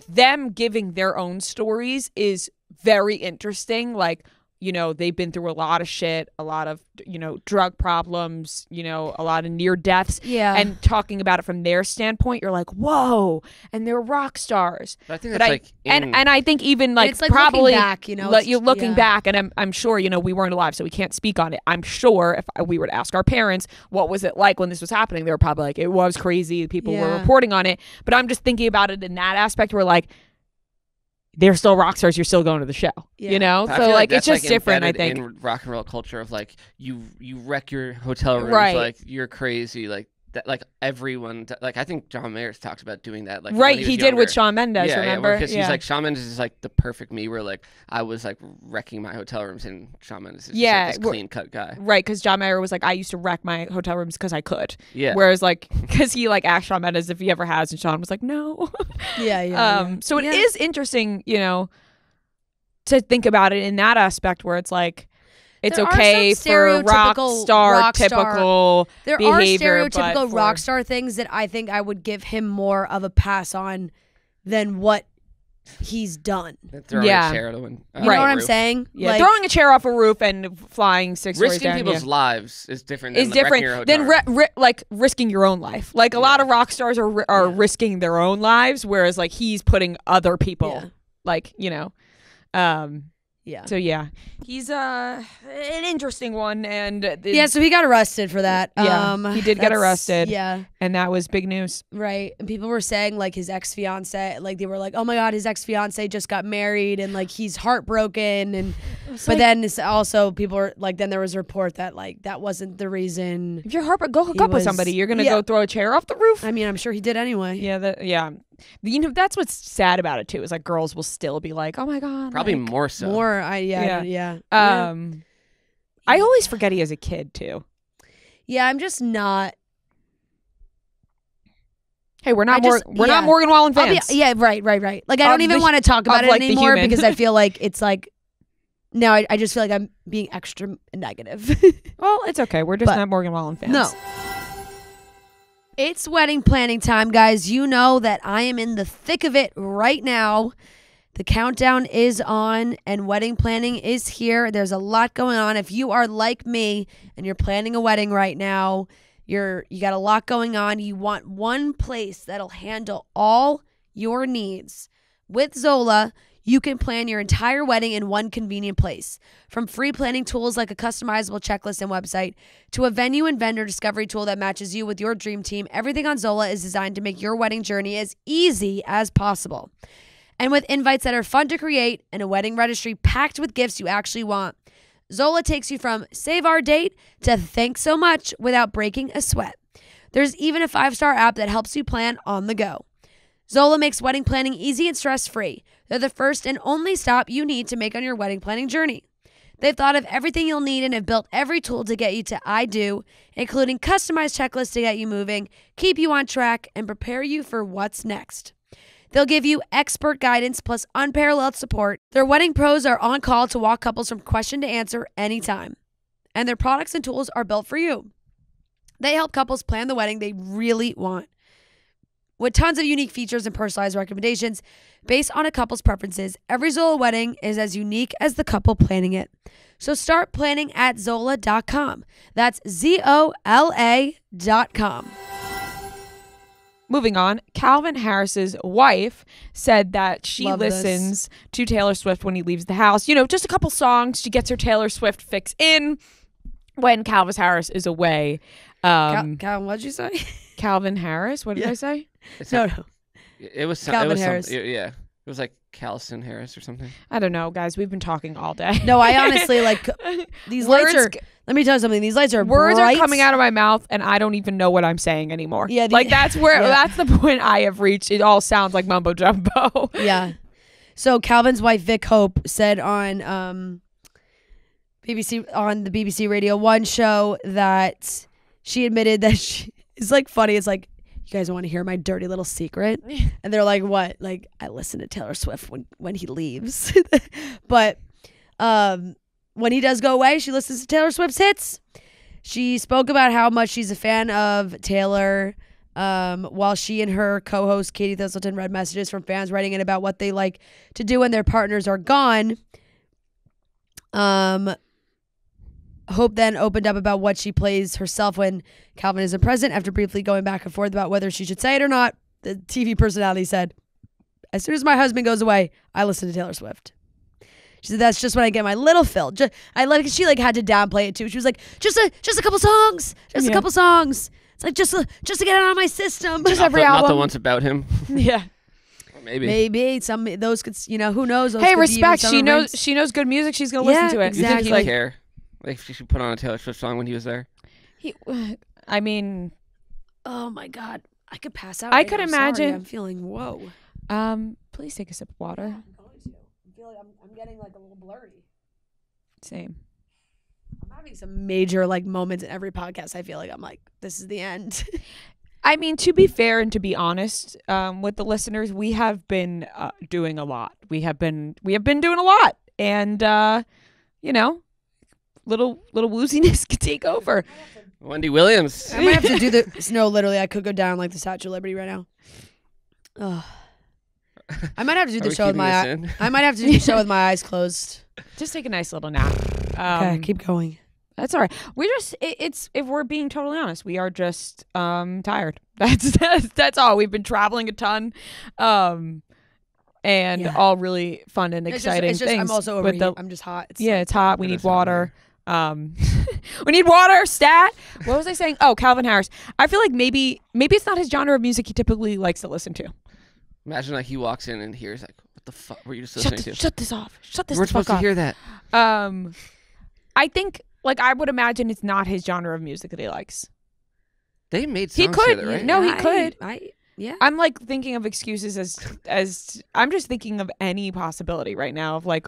them giving their own stories is very interesting. Like you know they've been through a lot of shit a lot of you know drug problems you know a lot of near deaths yeah, and talking about it from their standpoint, you're like, whoa, and they're rock stars. But I think But that's I, like and in- and I think even like it's like probably back, you know, like you're looking yeah. back, and I'm I'm sure you know we weren't alive, so we can't speak on it. I'm sure if we were to ask our parents what was it like when this was happening, they were probably like, it was crazy. People were reporting on it, but I'm just thinking about it in that aspect. Where like. They're still rock stars. You're still going to the show, Yeah. you know. I So feel like, it's that's, just different. I think. in rock and roll culture of like you you wreck your hotel rooms Right. like you're crazy like that like everyone like I think John Mayer's talks about doing that like right, he, he, was did with younger. Shawn Mendes. yeah, remember? yeah, because he's like Shawn Mendes is like the perfect me where like I was like wrecking my hotel rooms and Shawn Mendes is Yeah, just like, this clean cut guy. right, because John Mayer was like, I used to wreck my hotel rooms because I could. Yeah. Whereas like, (laughs) because he like asked Shawn Mendes if he ever has, and Shawn was like, no. (laughs) yeah, yeah. um. So it Yeah. is interesting, you know, to think about it in that aspect where it's like. It's There are okay some for rock star, rock star- typical. There behavior, are stereotypical for- rock star things that I think I would give him more of a pass on than what he's done. Throwing Yeah. a chair to an, uh, You know what I'm roof. saying? Yeah, Like, throwing a chair off a roof and flying six stories Risking down. people's yeah. lives is different. is than wrecking different your than room. ri- ri- like risking your own life. Like a lot of rock stars are are Yeah. risking their own lives, whereas like he's putting other people, Yeah. like you know, um. Yeah. So yeah, he's uh an interesting one, and Yeah, so he got arrested for that. Yeah, um, he did get arrested. Yeah, and that was big news. right. And people were saying like his ex fiance, like they were like, "Oh my god, his ex fiance just got married, and like he's heartbroken." And but then it's also people were like, then there was a report that like that wasn't the reason. if you're heartbroken, go hook He up with somebody. You're gonna yeah. go throw a chair off the roof. I mean, I'm sure he did anyway. yeah, that yeah. You know that's what's sad about it too. Is like girls will still be like, oh my god, Probably like, more so. More, I yeah, Yeah. yeah, yeah. Um, I always forget he has a kid too. yeah, I'm just not. Hey, we're not I just- Mor- we're yeah. not Morgan Wallen I'll be- fans. yeah, right, right, right. Like I don't even the- want to talk about of, it like, anymore because I feel like it's like now I, I just feel like I'm being extra negative. (laughs) Well, it's okay. We're just But- not Morgan Wallen fans. No. It's wedding planning time, guys. You know that I am in the thick of it right now. The countdown is on and wedding planning is here. There's a lot going on. If you are like me and you're planning a wedding right now, you're you got a lot going on. You want one place that'll handle all your needs. With Zola, you can plan your entire wedding in one convenient place. From free planning tools like a customizable checklist and website to a venue and vendor discovery tool that matches you with your dream team, everything on Zola is designed to make your wedding journey as easy as possible. And with invites that are fun to create and a wedding registry packed with gifts you actually want, Zola takes you from save our date to thanks so much without breaking a sweat. There's even a five star app that helps you plan on the go. Zola makes wedding planning easy and stress free. They're the first and only stop you need to make on your wedding planning journey. They've thought of everything you'll need and have built every tool to get you to I do, including customized checklists to get you moving, keep you on track, and prepare you for what's next. They'll give you expert guidance plus unparalleled support. Their wedding pros are on call to walk couples from question to answer anytime. And their products and tools are built for you. They help couples plan the wedding they really want. With tons of unique features and personalized recommendations based on a couple's preferences, every Zola wedding is as unique as the couple planning it. So start planning at Zola.com. That's Z O L A.com. Moving on, Calvin Harris's wife said that she Love this. listens to Taylor Swift when he leaves the house. You know, just a couple songs. She gets her Taylor Swift fix in when Calvin Harris is away. Um, Cal, what'd you say? (laughs) Calvin Harris. What did Yeah. I say? It's no, not- no. It was some, Calvin it was some- Harris. yeah, yeah. It was like Callison Harris or something. I don't know, guys. We've been talking all day. No, I (laughs) honestly like these words. lights are. Let me tell you something. These lights are words bright. are coming out of my mouth, and I don't even know what I'm saying anymore. Yeah, the- like that's where (laughs) yeah. that's the point I have reached. It all sounds like mumbo jumbo. Yeah. So Calvin's wife Vic Hope said on um BBC on the BBC Radio 1 show that she admitted that she it's like funny. It's like you guys want to hear my dirty little secret? (laughs) And they're like, "What?" Like, I listen to Taylor Swift when when he leaves. (laughs) but um when he does go away, she listens to Taylor Swift's hits. She spoke about how much she's a fan of Taylor um, while she and her co-host Katie Thistleton read messages from fans writing in about what they like to do when their partners are gone. Um, Hope then opened up about what she plays herself when Calvin isn't present. After briefly going back and forth about whether she should say it or not, the TV personality said, "As soon as my husband goes away, I listen to Taylor Swift." She said, "That's just when I get my little fill." Just, I like she like had to downplay it too. She was like, "Just a just a couple songs, just a couple songs." It's like just a, just to get it out of my system. Just Not every the, Not the ones about him. (laughs) yeah. Maybe. Maybe some those could you know who knows. Hey, could be even respect. She knows. rings. She knows good music. She's gonna Yeah, listen to it. Do you think exactly. he'd care? Like if she should put on a Taylor Swift song when he was there? He, (sighs) I mean, Oh my god, I could pass out. I right could now. Sorry, imagine- I'm feeling whoa. um, please take a sip of water. I'm going to. I feel like I'm, I'm getting like a little blurry. Same. I'm having some major like moments in every podcast. I feel like I'm like, this is the end. (laughs) I mean, to be fair and to be honest, um, with the listeners, we have been uh, doing a lot. We have been we have been doing a lot, and uh, you know, little little wooziness (laughs) could take over. Wendy Williams. I might have to do the (laughs) No, literally, I could go down like the Statue of Liberty right now. Ugh. I might have to do (laughs) Are the we show with keeping my. this eye- in? I might have to do the show with my eyes closed. Just take a nice little nap. Um, Okay, keep going. That's all right. We just it, it's if we're being totally honest, we are just um tired. That's that's that's all. We've been traveling a ton, um, and Yeah. all really fun and It's just, exciting it's just, things. I'm also but overheated. the- I'm just hot. It's yeah, like- it's hot. We need is hot, water. Um, (laughs) we need water. Stat. What was I saying? Oh, Calvin Harris. I feel like maybe maybe it's not his genre of music he typically likes to listen to. Imagine like he walks in and hears like, what the fuck were you just Shut, listening th- to? shut this off. Shut this off. We're the fuck supposed to hear that. Um, I think like I would imagine it's not his genre of music that he likes. They made He could, together, right? no, he I- could. I yeah. I'm like thinking of excuses as as I'm just thinking of any possibility right now of like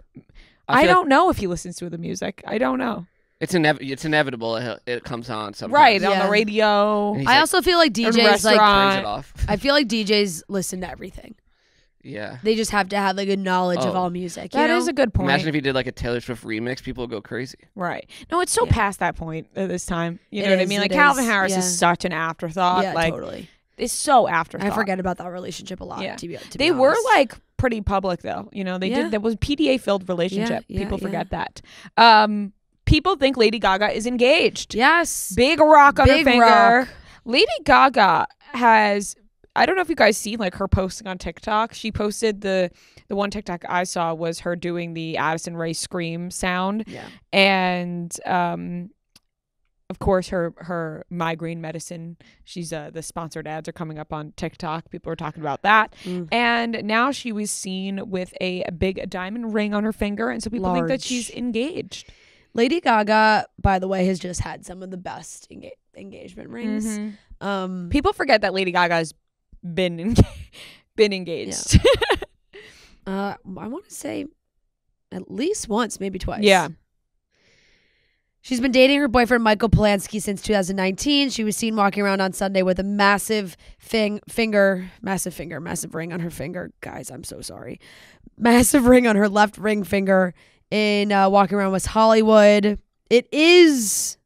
I, feel don't know if he listens to the music. I don't know. It's inev- It's inevitable. It, it comes on sometimes. Right on Yeah. the radio. I like, also feel like DJs like restaurant. turns it off. I feel like DJs listen to everything. yeah. They just have to have like a knowledge of Oh. all music. That you is a good point. Imagine if you did like a Taylor Swift remix, people would go crazy. right. No, it's so Yeah. past that point at this time. You It know what I is, mean? Like it Calvin is, Harris yeah. is such an afterthought. yeah, like totally. It's so afterthought. I forget about that relationship a lot. Yeah. To be, to be they were like pretty public though. You know, they Yeah. did that was PDA filled relationship. yeah, people forget that. Um people think Lady Gaga is engaged. yes, Big rock on Big her finger. rock. Lady Gaga has I don't know if you guys seen like her posting on TikTok. She posted the the one TikTok I saw was her doing the Addison Rae scream sound yeah, and um of course her her migraine medicine she's uh the sponsored ads are coming up on TikTok people are talking about that Mm. and now she was seen with a, a big diamond ring on her finger and so people think that she's engaged Lady Gaga, by the way, has just had some of the best enga- engagement rings. Mhm. Um, people forget that Lady Gaga's been (laughs) en- been engaged (laughs) uh, I want to say at least once, maybe twice. Yeah. She's been dating her boyfriend Michael Polansky since 2019. She was seen walking around on Sunday with a massive fing- finger, massive finger, massive ring on her finger. Guys, I'm so sorry. Massive ring on her left ring finger in uh, walking around West Hollywood. It is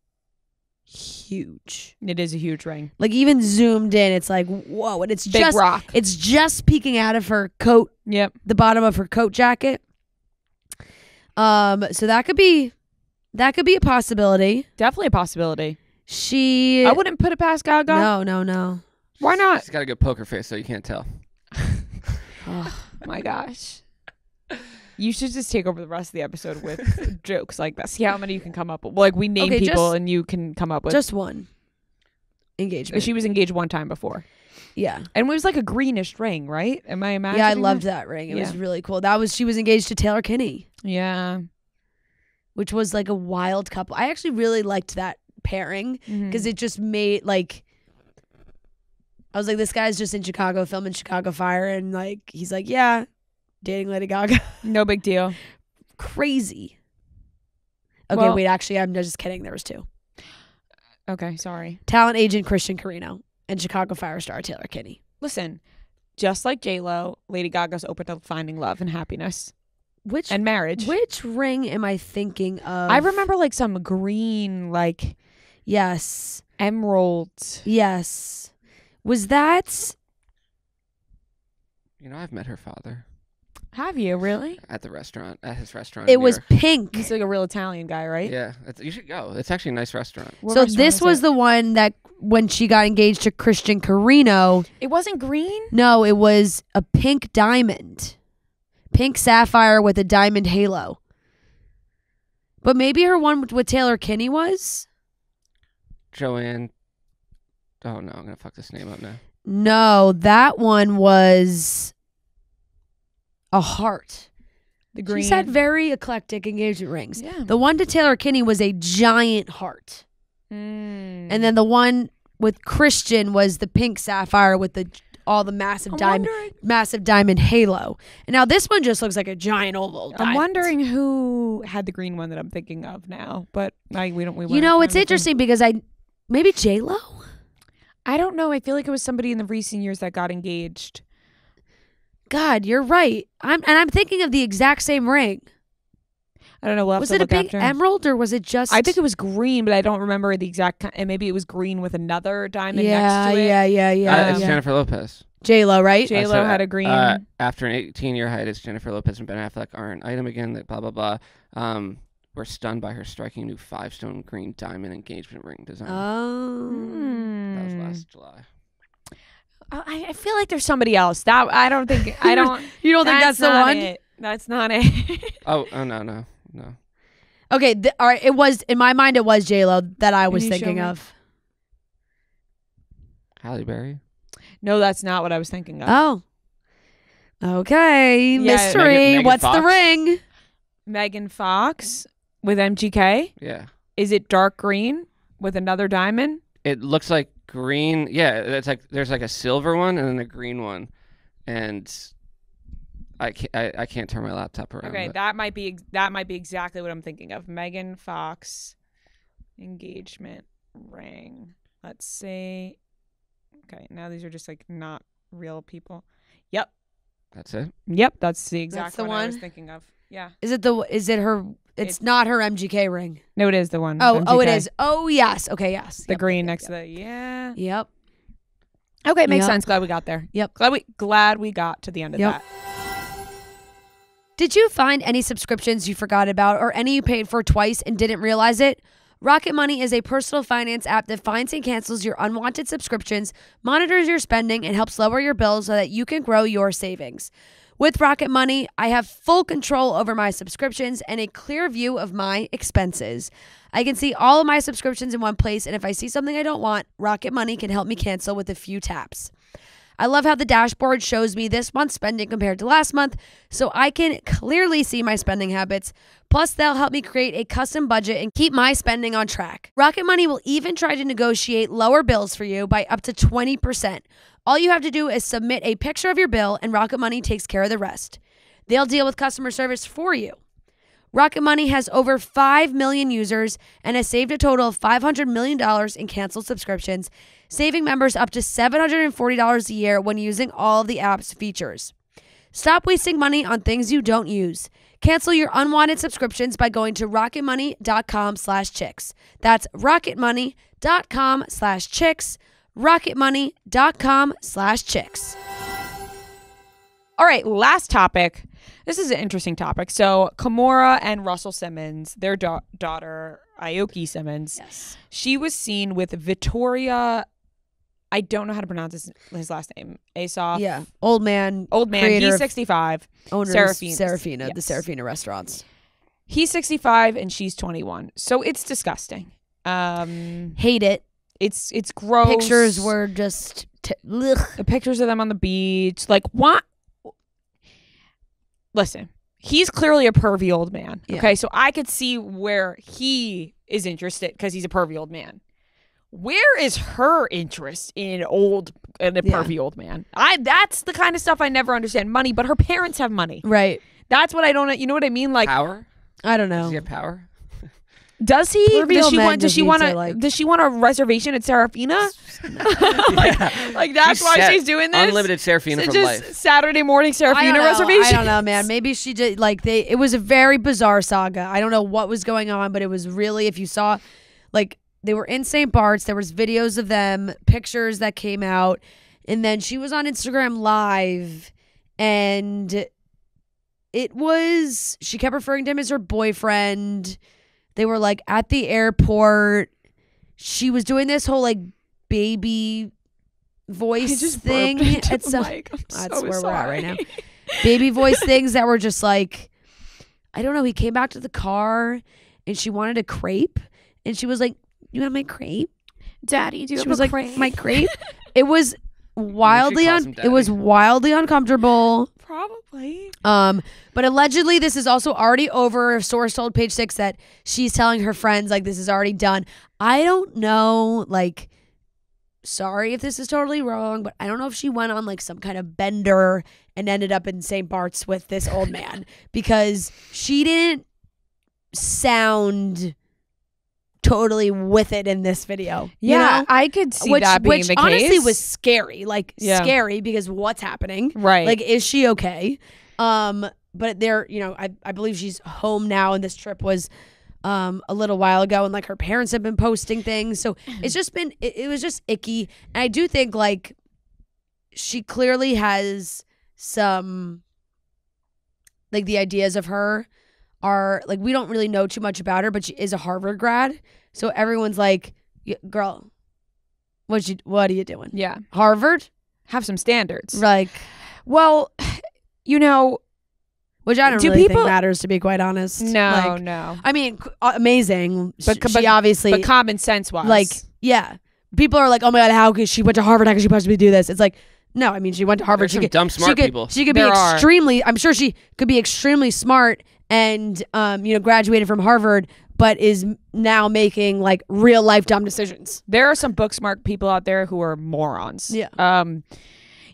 huge. it is a huge ring Like even zoomed in, it's like whoa, and it's big just rock it's just peeking out of her coat yep the bottom of her coat jacket. Um, so that could be that could be a possibility. definitely a possibility She I wouldn't put it past Gaga no no no. why not She's got a good poker face, so you can't tell. (laughs) oh my gosh. You should just take over the rest of the episode with (laughs) jokes like that. See how many you can come up with. Like we name Okay, people just- and you can come up with. Just one engagement. she was engaged one time before, yeah, and it was like a greenish ring, right? Am I imagining? yeah. I loved that ring. It was Yeah. really cool. That was she was engaged to Taylor Kinney, Yeah, which was like a wild couple. I actually really liked that pairing Mm-hmm. because it just made like. I was like, this guy's just in Chicago filming Chicago Fire, and like he's like, yeah, dating Lady Gaga. (laughs) no big deal. Crazy. Okay, Well- wait. Actually, I'm just kidding. There was two. Okay, sorry. Talent agent Christian Carino and Chicago Fire star Taylor Kinney. Listen, just like J Lo, Lady Gaga's open to finding love and happiness Which and marriage. which ring am I thinking of? I remember like some green, like Yes. emerald. Yes. Was that You know, I've met her father Have you really? at the restaurant, at his restaurant. it was York. pink. He's like a real Italian guy, right? Yeah, it's, you should go. It's actually a nice restaurant. What so restaurant this was it? the one that when she got engaged to Christian Carino, It wasn't green. no, it was a pink diamond. Pink sapphire with a diamond halo. But maybe her one with- with Taylor Kinney was? Joanne. Oh no, I'm gonna fuck this name up now. No, that one was a heart. The green. She's had very eclectic engagement rings. yeah. The one to Taylor Kinney was a giant heart. Mm. And then the one with Christian was the pink sapphire with the all the massive I'm diamond wondering. massive diamond halo. And now this one just looks like a giant oval. I'm diamond. wondering who had the green one that I'm thinking of now, but I, we don't. We You know, it's time to think. interesting because I maybe J Lo. I don't know. I feel like it was somebody in the recent years that got engaged. God, you're right. I'm and I'm thinking of the exact same ring. I don't know. We'll was it a big after. emerald or was it just? I think it was green, but I don't remember the exact. ki- And maybe it was green with another diamond yeah, next to it. yeah, yeah, yeah, Uh, it's yeah. Jennifer Lopez. J Lo, right? J Uh, Lo so, had uh, a green. Uh, after an 18 year hiatus, Jennifer Lopez and Ben Affleck are an item again. That blah blah blah. Um, we're stunned by her striking new five stone green diamond engagement ring design. oh. that was last July. I, I feel like there's somebody else. That I don't think. I (laughs) don't. You don't think that's, the not one? It. That's not it. Oh, oh no no no. Okay, th- all right. It was in my mind. It was J Lo that I was you show thinking me? of. Halle Berry. no, that's not what I was thinking of. Oh, okay. Yeah, Mystery. Megan- Megan What's the Fox? ring? Megan Fox with MGK. Yeah. Is it dark green with another diamond? It looks like green. Yeah, it's like there's like a silver one and then a green one, and I can't I, I can't turn my laptop around. Okay, but- that might be that might be exactly what I'm thinking of. Megan Fox engagement ring. Let's see. Okay, now these are just like not real people. Yep. That's it. Yep, that's the exact that's the one, I was thinking of. Yeah. Is it the? Is it her? It's, It's- not her MGK ring. No, it is the one. Oh, oh, it MGK. is. Oh, yes. Okay, yes. The Yep, green yep, next yep, to the yeah. Yep. Okay, makes Yep. sense. Glad we got there. Yep. Glad we glad we got to the end of Yep. that. Did you find any subscriptions you forgot about or any you paid for twice and didn't realize it? Rocket Money is a personal finance app that finds and cancels your unwanted subscriptions, monitors your spending, and helps lower your bills so that you can grow your savings. With Rocket Money, I have full control over my subscriptions and a clear view of my expenses. I can see all of my subscriptions in one place, and if I see something I don't want, Rocket Money can help me cancel with a few taps. I love how the dashboard shows me this month's spending compared to last month, so I can clearly see my spending habits. Plus, they'll help me create a custom budget and keep my spending on track. Rocket Money will even try to negotiate lower bills for you by up to 20%. All you have to do is submit a picture of your bill, and Rocket Money takes care of the rest. They'll deal with customer service for you. Rocket Money has over 5 million users and has saved a total of $500 million in canceled subscriptions, saving members up to $740 a year when using all of the app's features. Stop wasting money on things you don't use. Cancel your unwanted subscriptions by going to rocketmoney.com slash chicks. That's rocketmoney.com slash chicks. rocketmoney.com slash chicks. All right, last topic. This is an interesting topic. So, Kimora and Russell Simmons, their da- daughter, Aoki Simmons, Yes. she was seen with Vittorio. I don't know how to pronounce his, his last name. Assaf. Yeah. Old man. Old man. He's 65. Owner of Serafina's. Serafina, the Yes. Serafina restaurants. He's 65 and she's 21. So it's disgusting. Um, Hate it. it's it's gross. Pictures were just. T- ugh. the pictures of them on the beach. Like what? Listen, he's clearly a pervy old man. Yeah. Okay, so I could see where he is interested because he's a pervy old man. Where is her interest in old in a Yeah. pervy old man? I that's the kind of stuff I never understand. Money, but her parents have money. Right. That's what I don't. You know what I mean? Like, Power? I don't Does know. he have power? Does he? Pervy Does she want? Does she want a? like- Does she want a reservation at Serafina? (laughs) (laughs) like, like that's She's why set. she's doing this. Unlimited Serafina So for life. Saturday morning I Serafina reservation. I don't know, man. Maybe she did like they. It was a very bizarre saga. I don't know what was going on, but it was really. If you saw, like they were in St. Bart's, there was videos of them, pictures that came out, and then she was on Instagram Live, and it was she kept referring to him as her boyfriend. They were like at the airport. She was doing this whole like baby voice just thing. burped into It's the so- That's so where we're at right now. (laughs) baby voice things that were just like I don't know. He came back to the car and she wanted a crepe and she was like, "You want my crepe?" Daddy, do you She have was a like, crepe? "My crepe." (laughs) it was wildly calls un- it was wildly uncomfortable. Probably. Um, but allegedly this is also already over. A source told Page Six that she's telling her friends like this is already done. I don't know, like. Sorry if this is totally wrong, but I don't know if she went on like some kind of bender and ended up in St. Bart's with this old man because she didn't sound totally with it in this video. you Yeah, know? I could see which that being which the honestly was scary, like Yeah. scary because what's happening? right. Like, is she okay? Um, but there, you know, I I believe she's home now, and this trip was um a little while ago, and like her parents have been posting things, so (clears throat) it's just been it, it was just icky, and I do think like she clearly has some like the ideas of her are like we don't really know too much about her, but she is a Harvard grad, so everyone's like, "Girl, what you what are you doing? yeah, Harvard?" have some standards. Like, Well, (sighs) you know, which I don't Do really people- think matters to be quite honest. no, Like, no. I mean, uh, amazing. But- But but- she obviously But common sense wise, like yeah. People are like, oh my god, how could she went to Harvard? How could she possibly do this? It's like, no, I mean, she went to Harvard. There's she some could, dumb smart she could, people. She could be There are. extremely. I'm sure she could be extremely smart and um, you know, graduated from Harvard, but is now making like real life dumb decisions. there are some book smart people out there who are morons. Yeah. Um.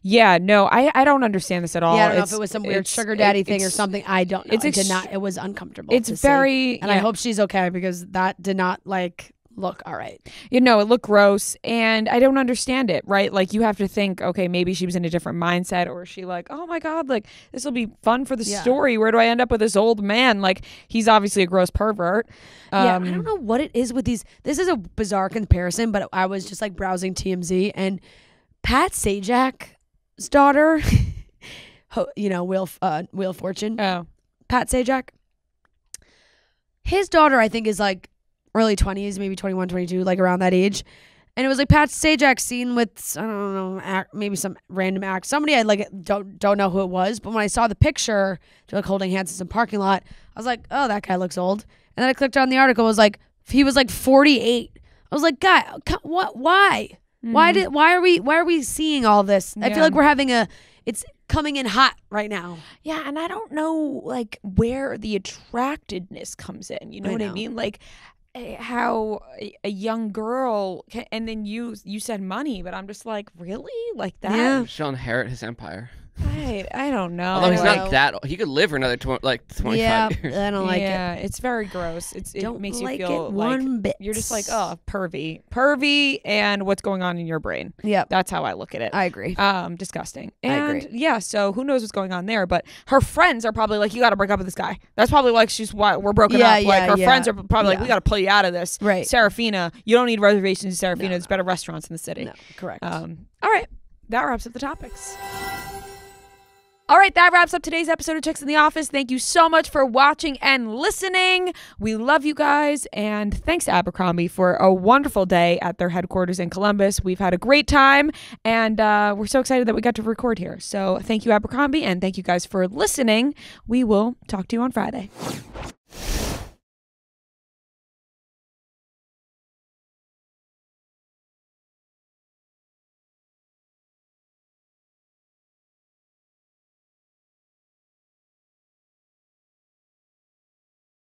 Yeah. No, I I don't understand this at all. yeah, I don't know if it was some weird it's- sugar it- daddy thing or something. I don't know. it's it did not. It was uncomfortable. It's to see. very. and I hope she's okay because that did not like look all right. You know, it looked gross and I don't understand it, right? Like you have to think, okay, maybe she was in a different mindset or is she like, oh my God, like this will be fun for the Yeah. story. Where do I end up with this old man? Like he's obviously a gross pervert. yeah, I Um, don't know what it is with these. This is a bizarre comparison, but I was just like browsing TMZ and Pat Sajak's daughter, (laughs) you know, Wheel uh, Wheel of Fortune, Oh. Pat Sajak. His daughter, I think, is like early 20s, maybe 21, 22, like around that age. And it was like Pat Sajak scene with I don't know, act, maybe some random act. Somebody I like don't don't know who it was, but when I saw the picture, like holding hands in some parking lot, I was like, oh, that guy looks old. And then I clicked on the article, it was like he was like 48. I was like, guy, what? Why? Why mm. did? Why are we? Why are we seeing all this? I Yeah. feel like we're having a. It's coming in hot right now. Yeah, and I don't know like where the attractedness comes in. You know I what I mean? Like Eh, how a, a young girl can, and then you you said money, but I'm just like, really? Like that? Yeah. She'll inherit his empire. I, I don't know. Although he's not that. He could live for another tw- like 25 yeah, years. I don't like it. yeah, it's very gross. It's it Don't makes like you feel it like one bit. you're just like, oh, pervy, pervy, and what's going on in your brain? Yep, That's how I look at it. I agree. um, disgusting. I And agree. yeah, so who knows what's going on there? But her friends are probably like, you got to break up with this guy. That's probably like she's why we're broken Yeah, up. Like yeah, her yeah. friends are probably like, we got to pull you out of this. Right. Serafina, you don't need reservations in Serafina. No, There's better restaurants in the city. No, correct. Um, all right, that wraps up the topics. All right, that wraps up today's episode of Chicks in the Office. Thank you so much for watching and listening. We love you guys, and thanks to Abercrombie for a wonderful day at their headquarters in Columbus. We've had a great time, and uh, we're so excited that we got to record here. So, thank you, Abercrombie, and thank you guys for listening. We will talk to you on Friday.